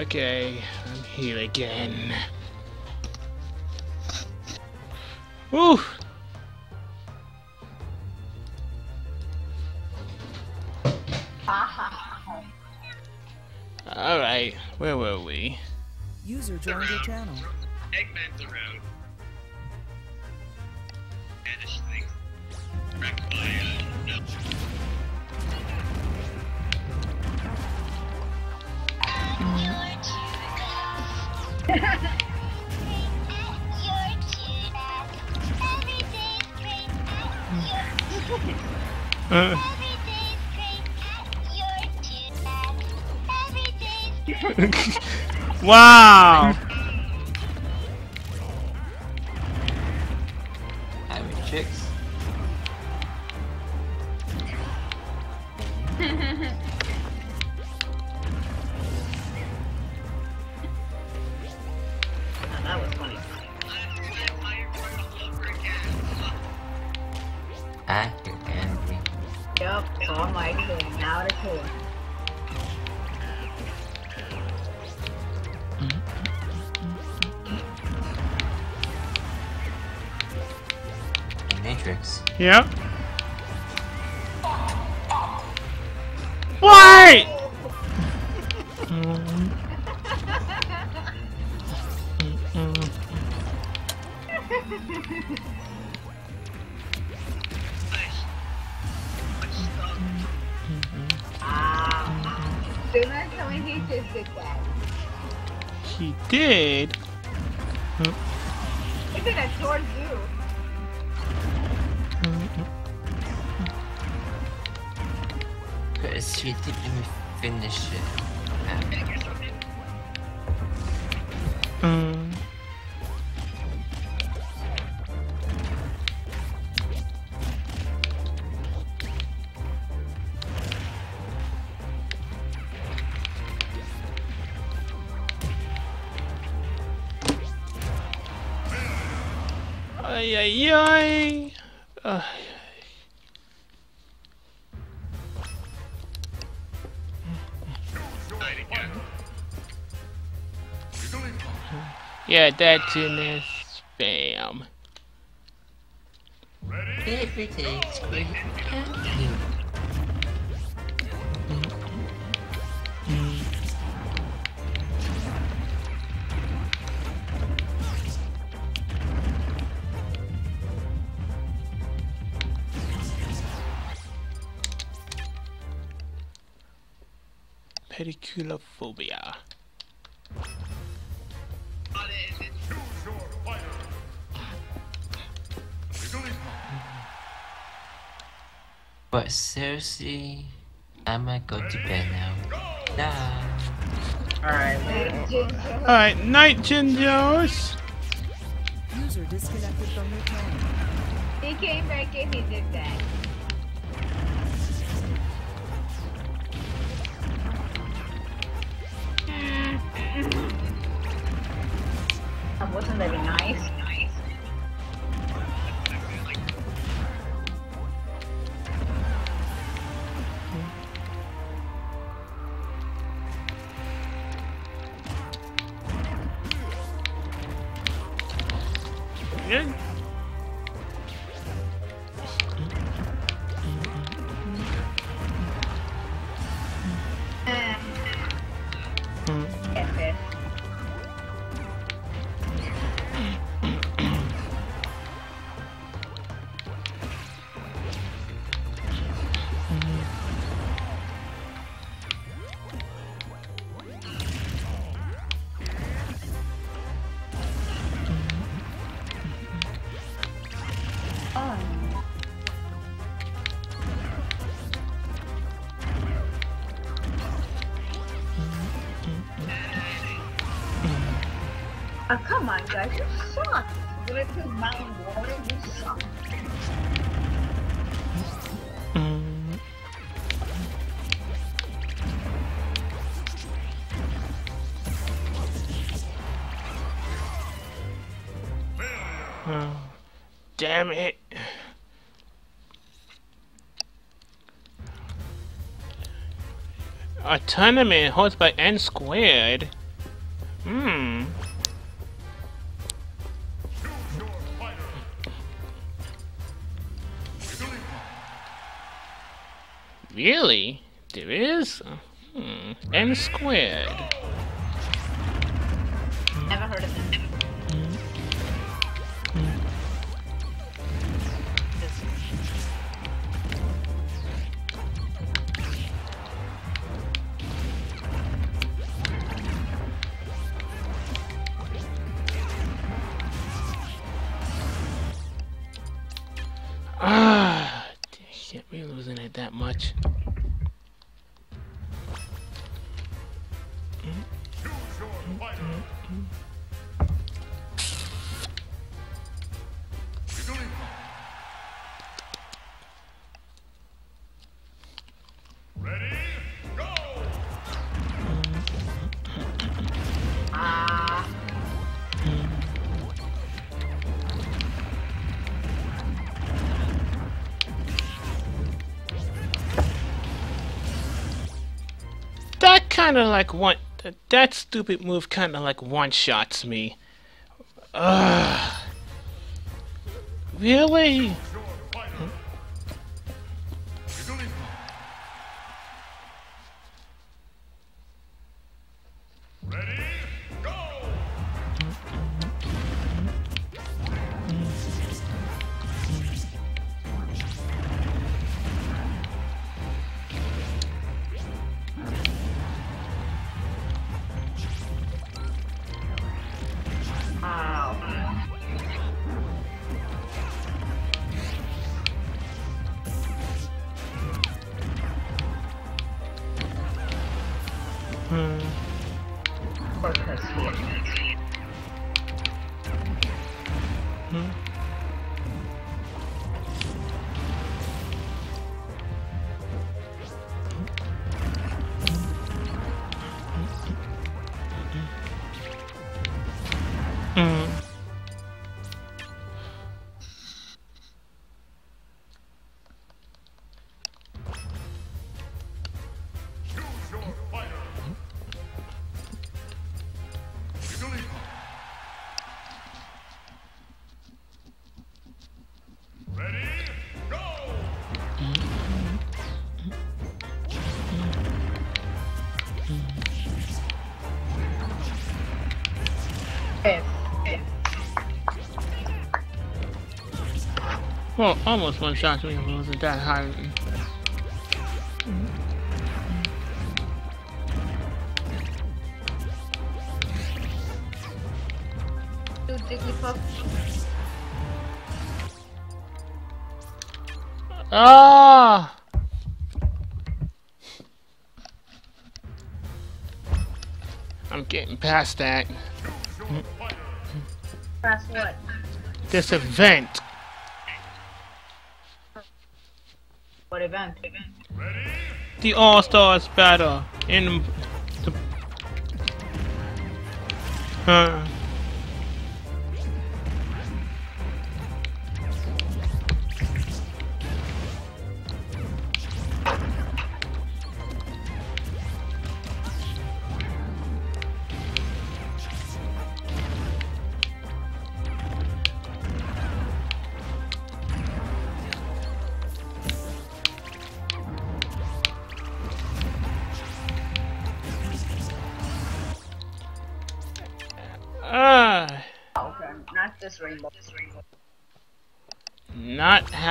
Okay, I'm here again. Woo! Alright, where were we? User joined your channel. Eggman's around. Wow! Yep. That's in the spam. Pediculophobia. But seriously, I might go to bed now. Nah. Alright, later. Alright, night gingers. User disconnected from your channel. He came back in, he did that. That wasn't very nice. Tournament hosted by N Squared. Hmm. Really? Kind of like one. That, stupid move kind of like one shots me. Ugh. Really? Well, almost one shot me. It wasn't that high. Jigglypuff. Ah! I'm getting past that. Press what? This event. The All Stars battle in the.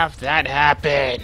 Have that happen.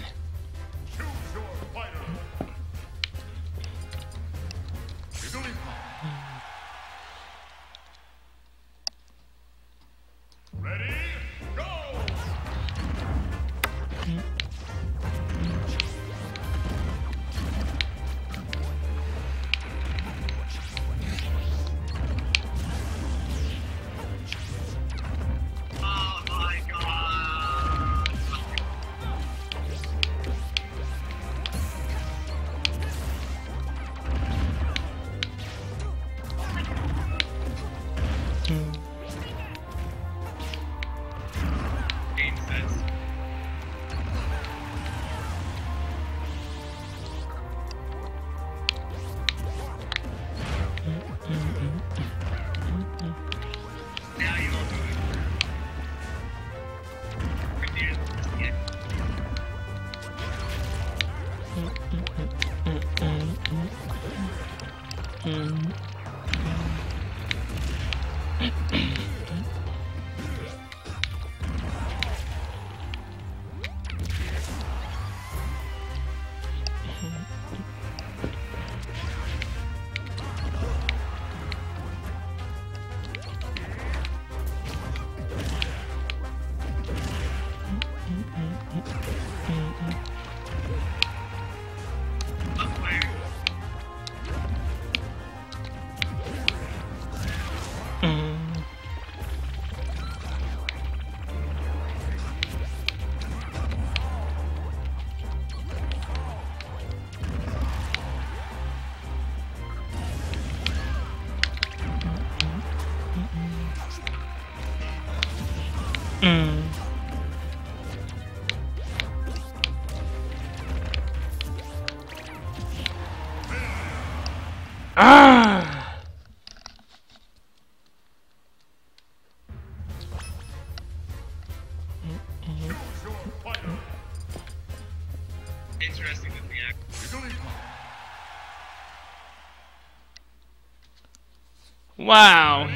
Wow.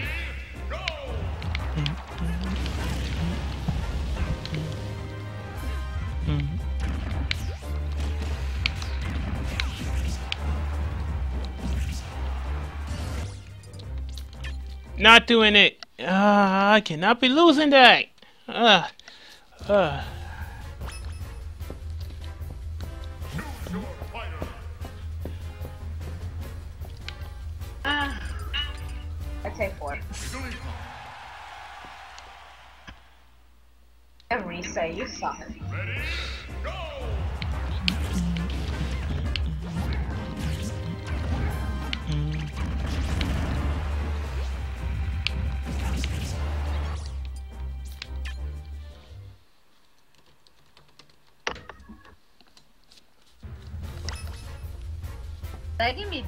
Not doing it. Uh, I cannot be losing that. Uh, uh.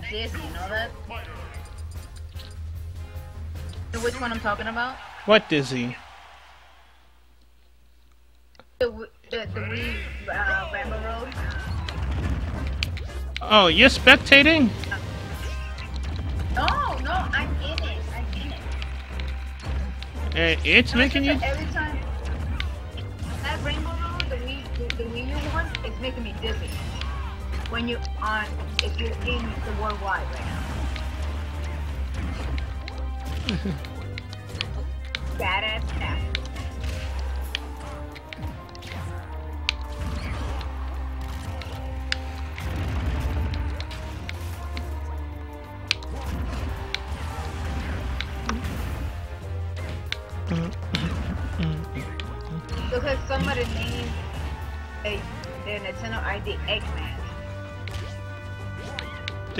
That give me dizzy, you know that? You know which one I'm talking about? What dizzy? The the, the Wii uh, Rainbow Road. Oh, you're spectating? No, no, I'm in it. I'm in it. Uh, it's making you. Every When you on, if you're in the worldwide right now. Badass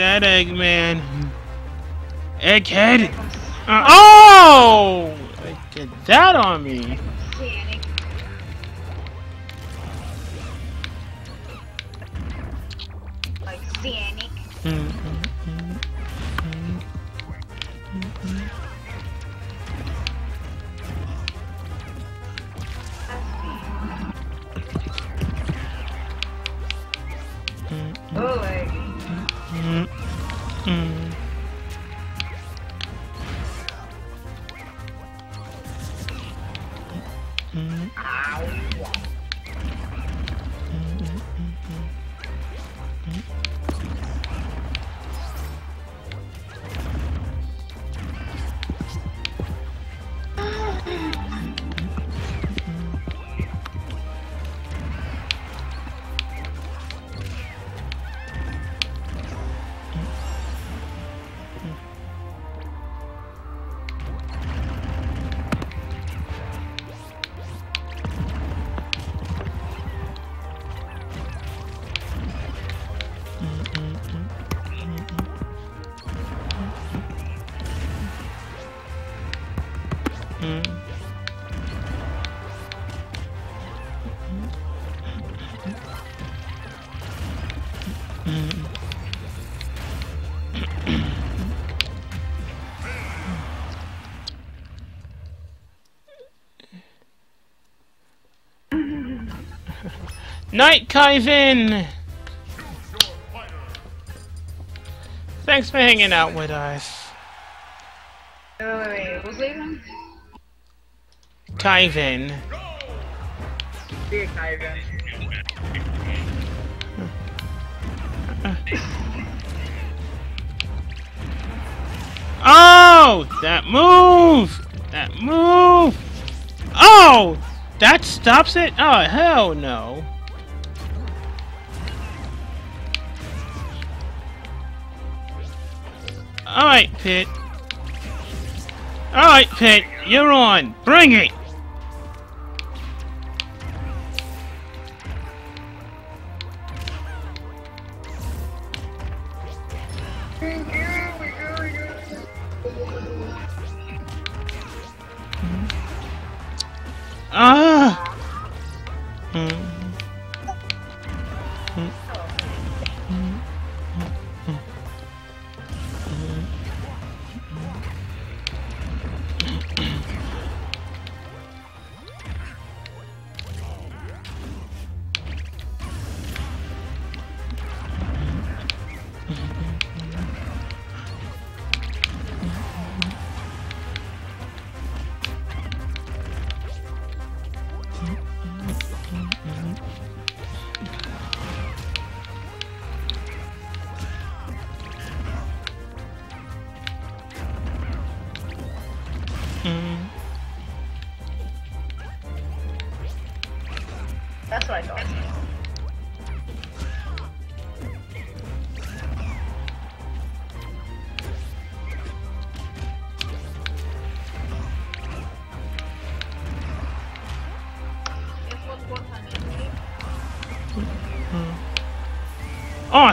That Eggman. Egghead. Uh, oh! Get that on me. Night Kaizen! Thanks for hanging out with us. Wait, wait, wait. What's again? Kyvin. See you, Kyvan. Oh! That move! That move! Oh! That stops it? Oh, hell no. Alright, Pit. Alright, Pit. You're on. Bring it!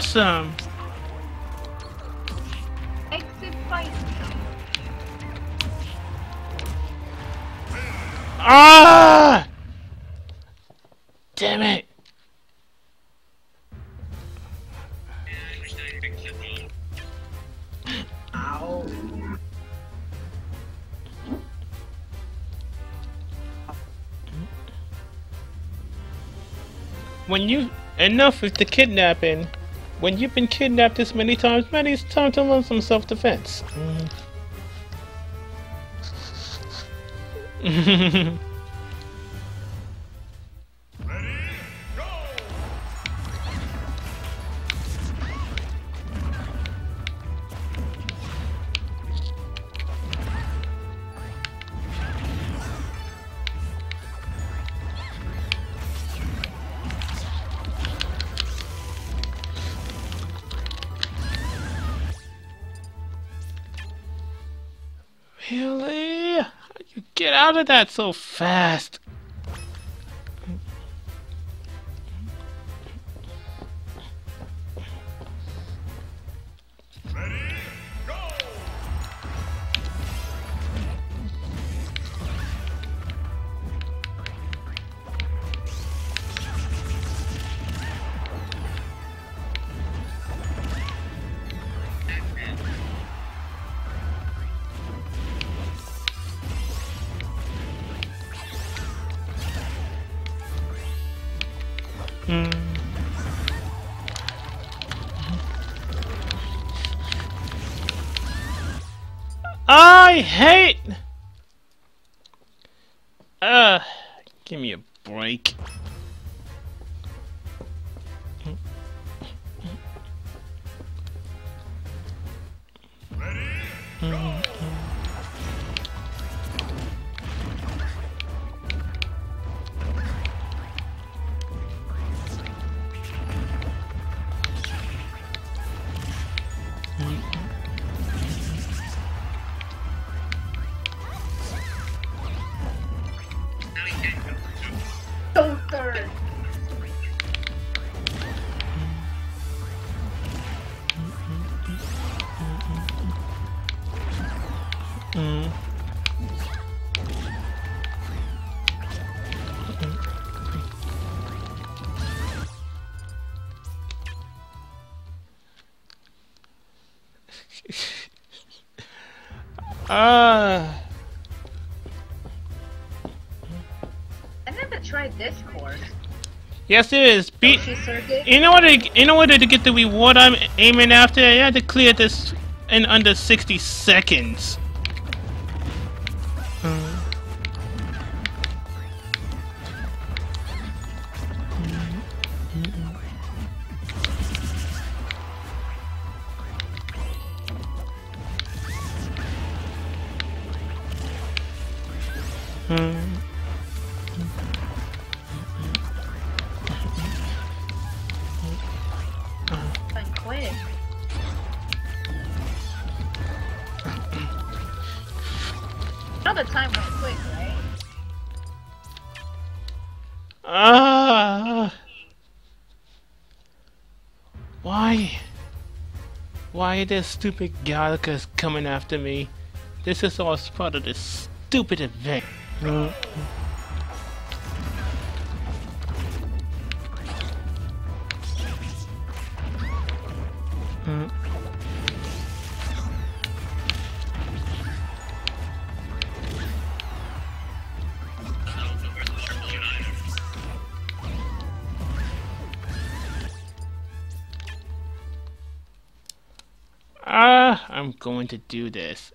Awesome! Exit fight. Ah! Damn it! Ow. When you enough with the kidnapping. When you've been kidnapped this many times, man, it's time to learn some self-defense. Mm. really? How'd you get out of that so fast? Hate. Yes, it is. Beat. In order, in order to get the reward I'm aiming after, I had to clear this in under 60 seconds. This stupid Galacus coming after me? This is all part of this stupid event. Mm. Going to do this.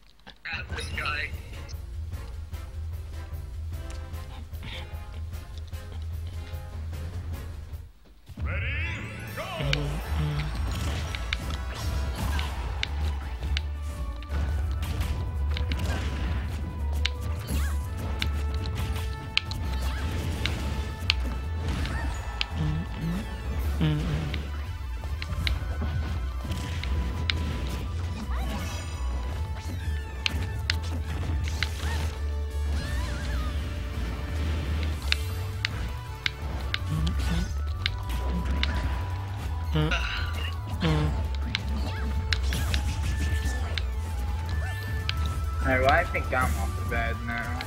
Think I'm off the bed now.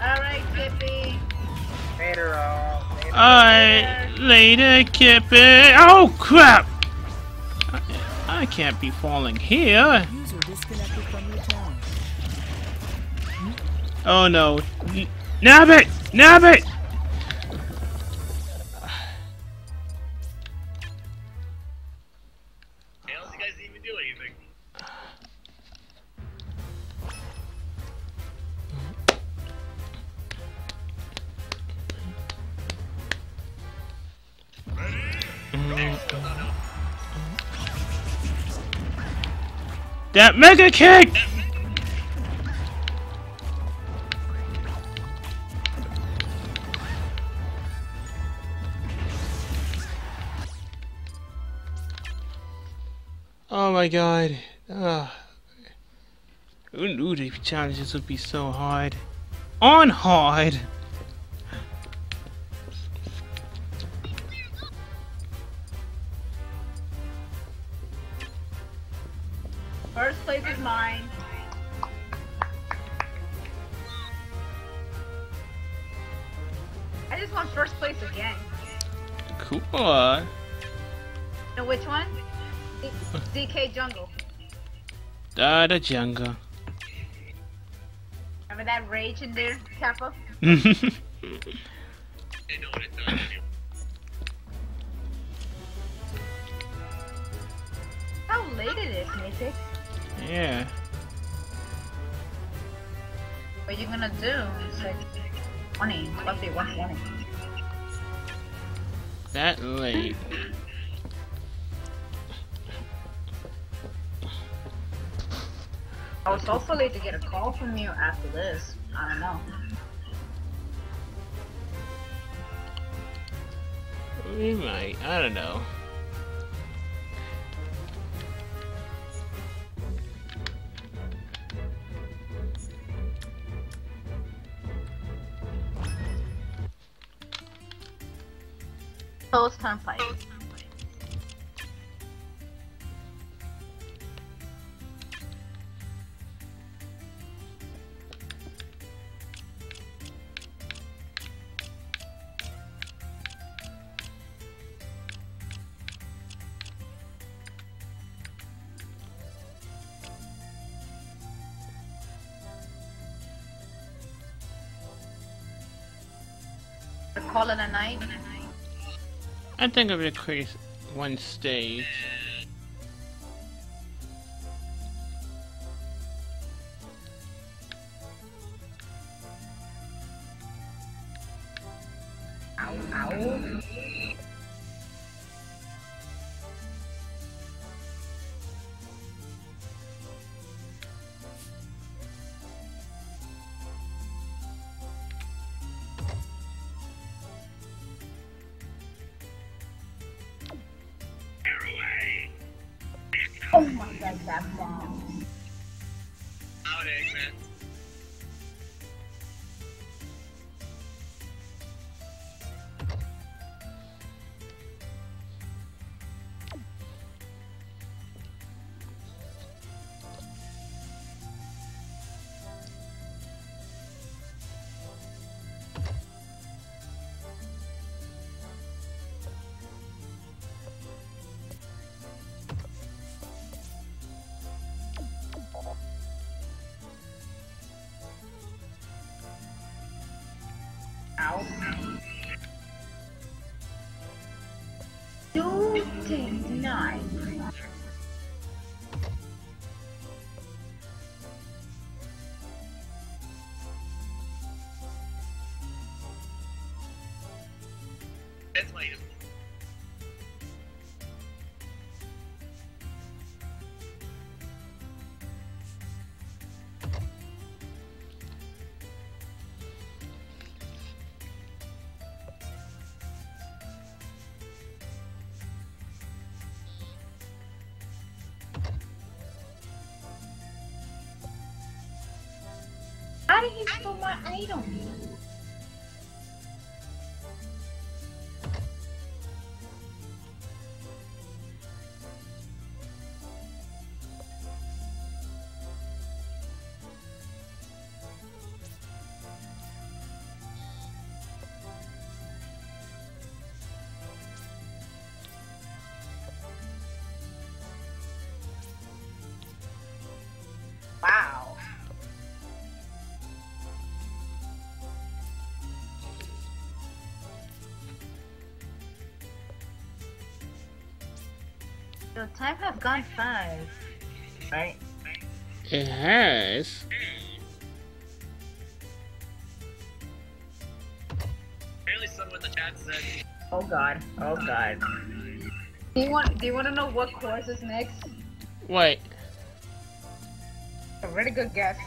Alright, Kippy. Later, all. Alright, later, Kippy. Oh, crap! I, I can't be falling here. User disconnected from your channel. Oh no. N- Nabbit! Nabbit! Hey, That mega kick! Oh my god. Ah. Who knew these challenges would be so hard? On hard! DK Jungle. Da the jungle. Remember that rage in there, Kappa? They know what it does to you. How late it is, Mythic? yeah. What are you gonna do? It's like 20. It's about to be 120. That late. I was hopefully to get a call from you after this. I don't know. We might. I don't know. Post time fight. I think I'll create one stage. Oh my god, How did he steal my item? Time have gone fast. Right? It has. Apparently someone in the chat said Oh god. Oh god. Do you want do you want to know what course is next? Wait. A really good guess.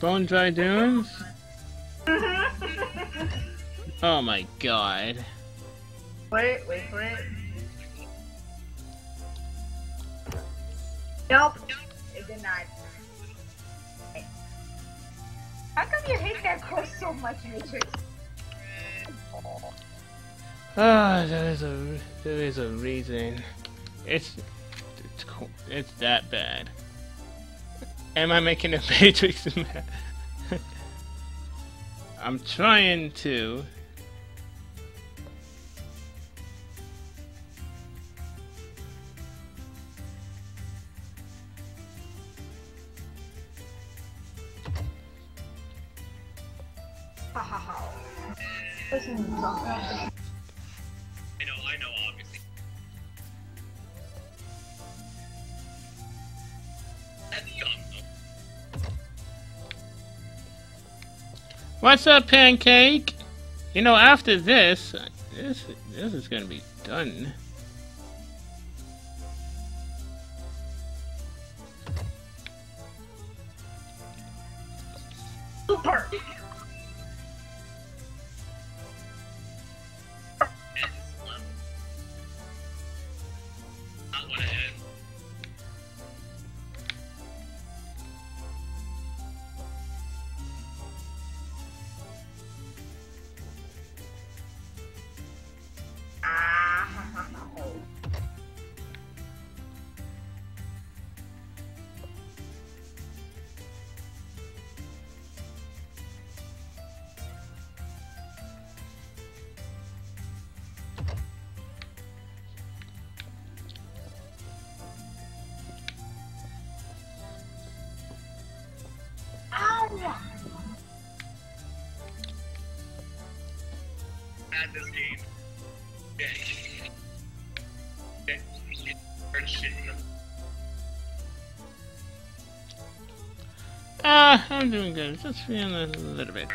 Bone Dry Dunes? Mm-hmm. Oh my god. Wait, wait for it. Nope. It did not. How come you hate that course so much, Matrix? Ah, there is a there is a reason. It's it's it's that bad. Am I making a Matrix mad? I'm trying to. What's up, Pancake? You know, after this, this this is gonna be done. Super! Had this game. Ah, I'm doing good. Just feeling a little bit.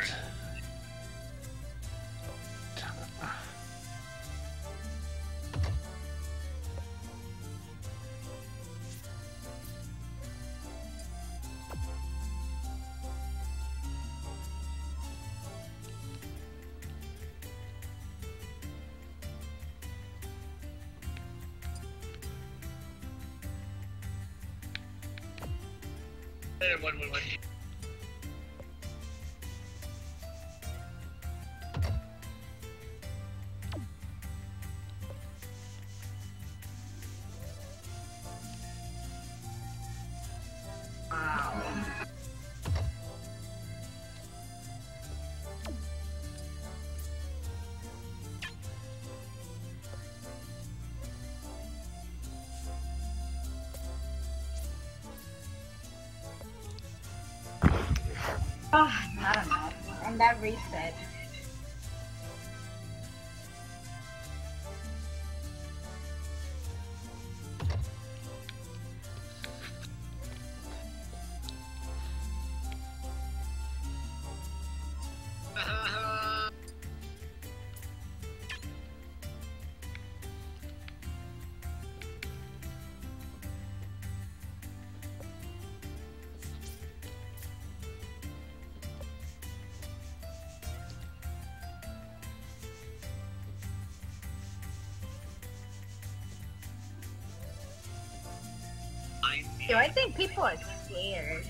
Yo, I think people are scared.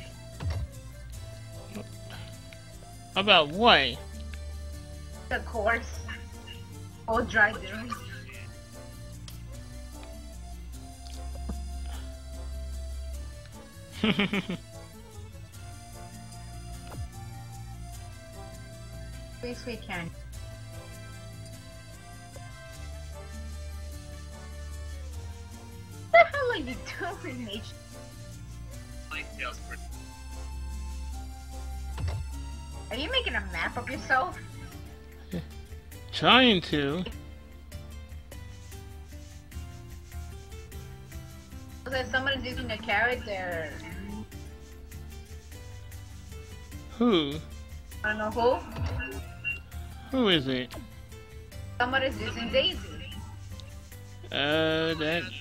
About what? The course. All dry doing. Sweet, sweet can. What the hell are you doing, H? Making a map of yourself? Trying to. Because somebody's using a character. Who? I don't know who. Who is it? Somebody's using Daisy. Uh, that's Daisy.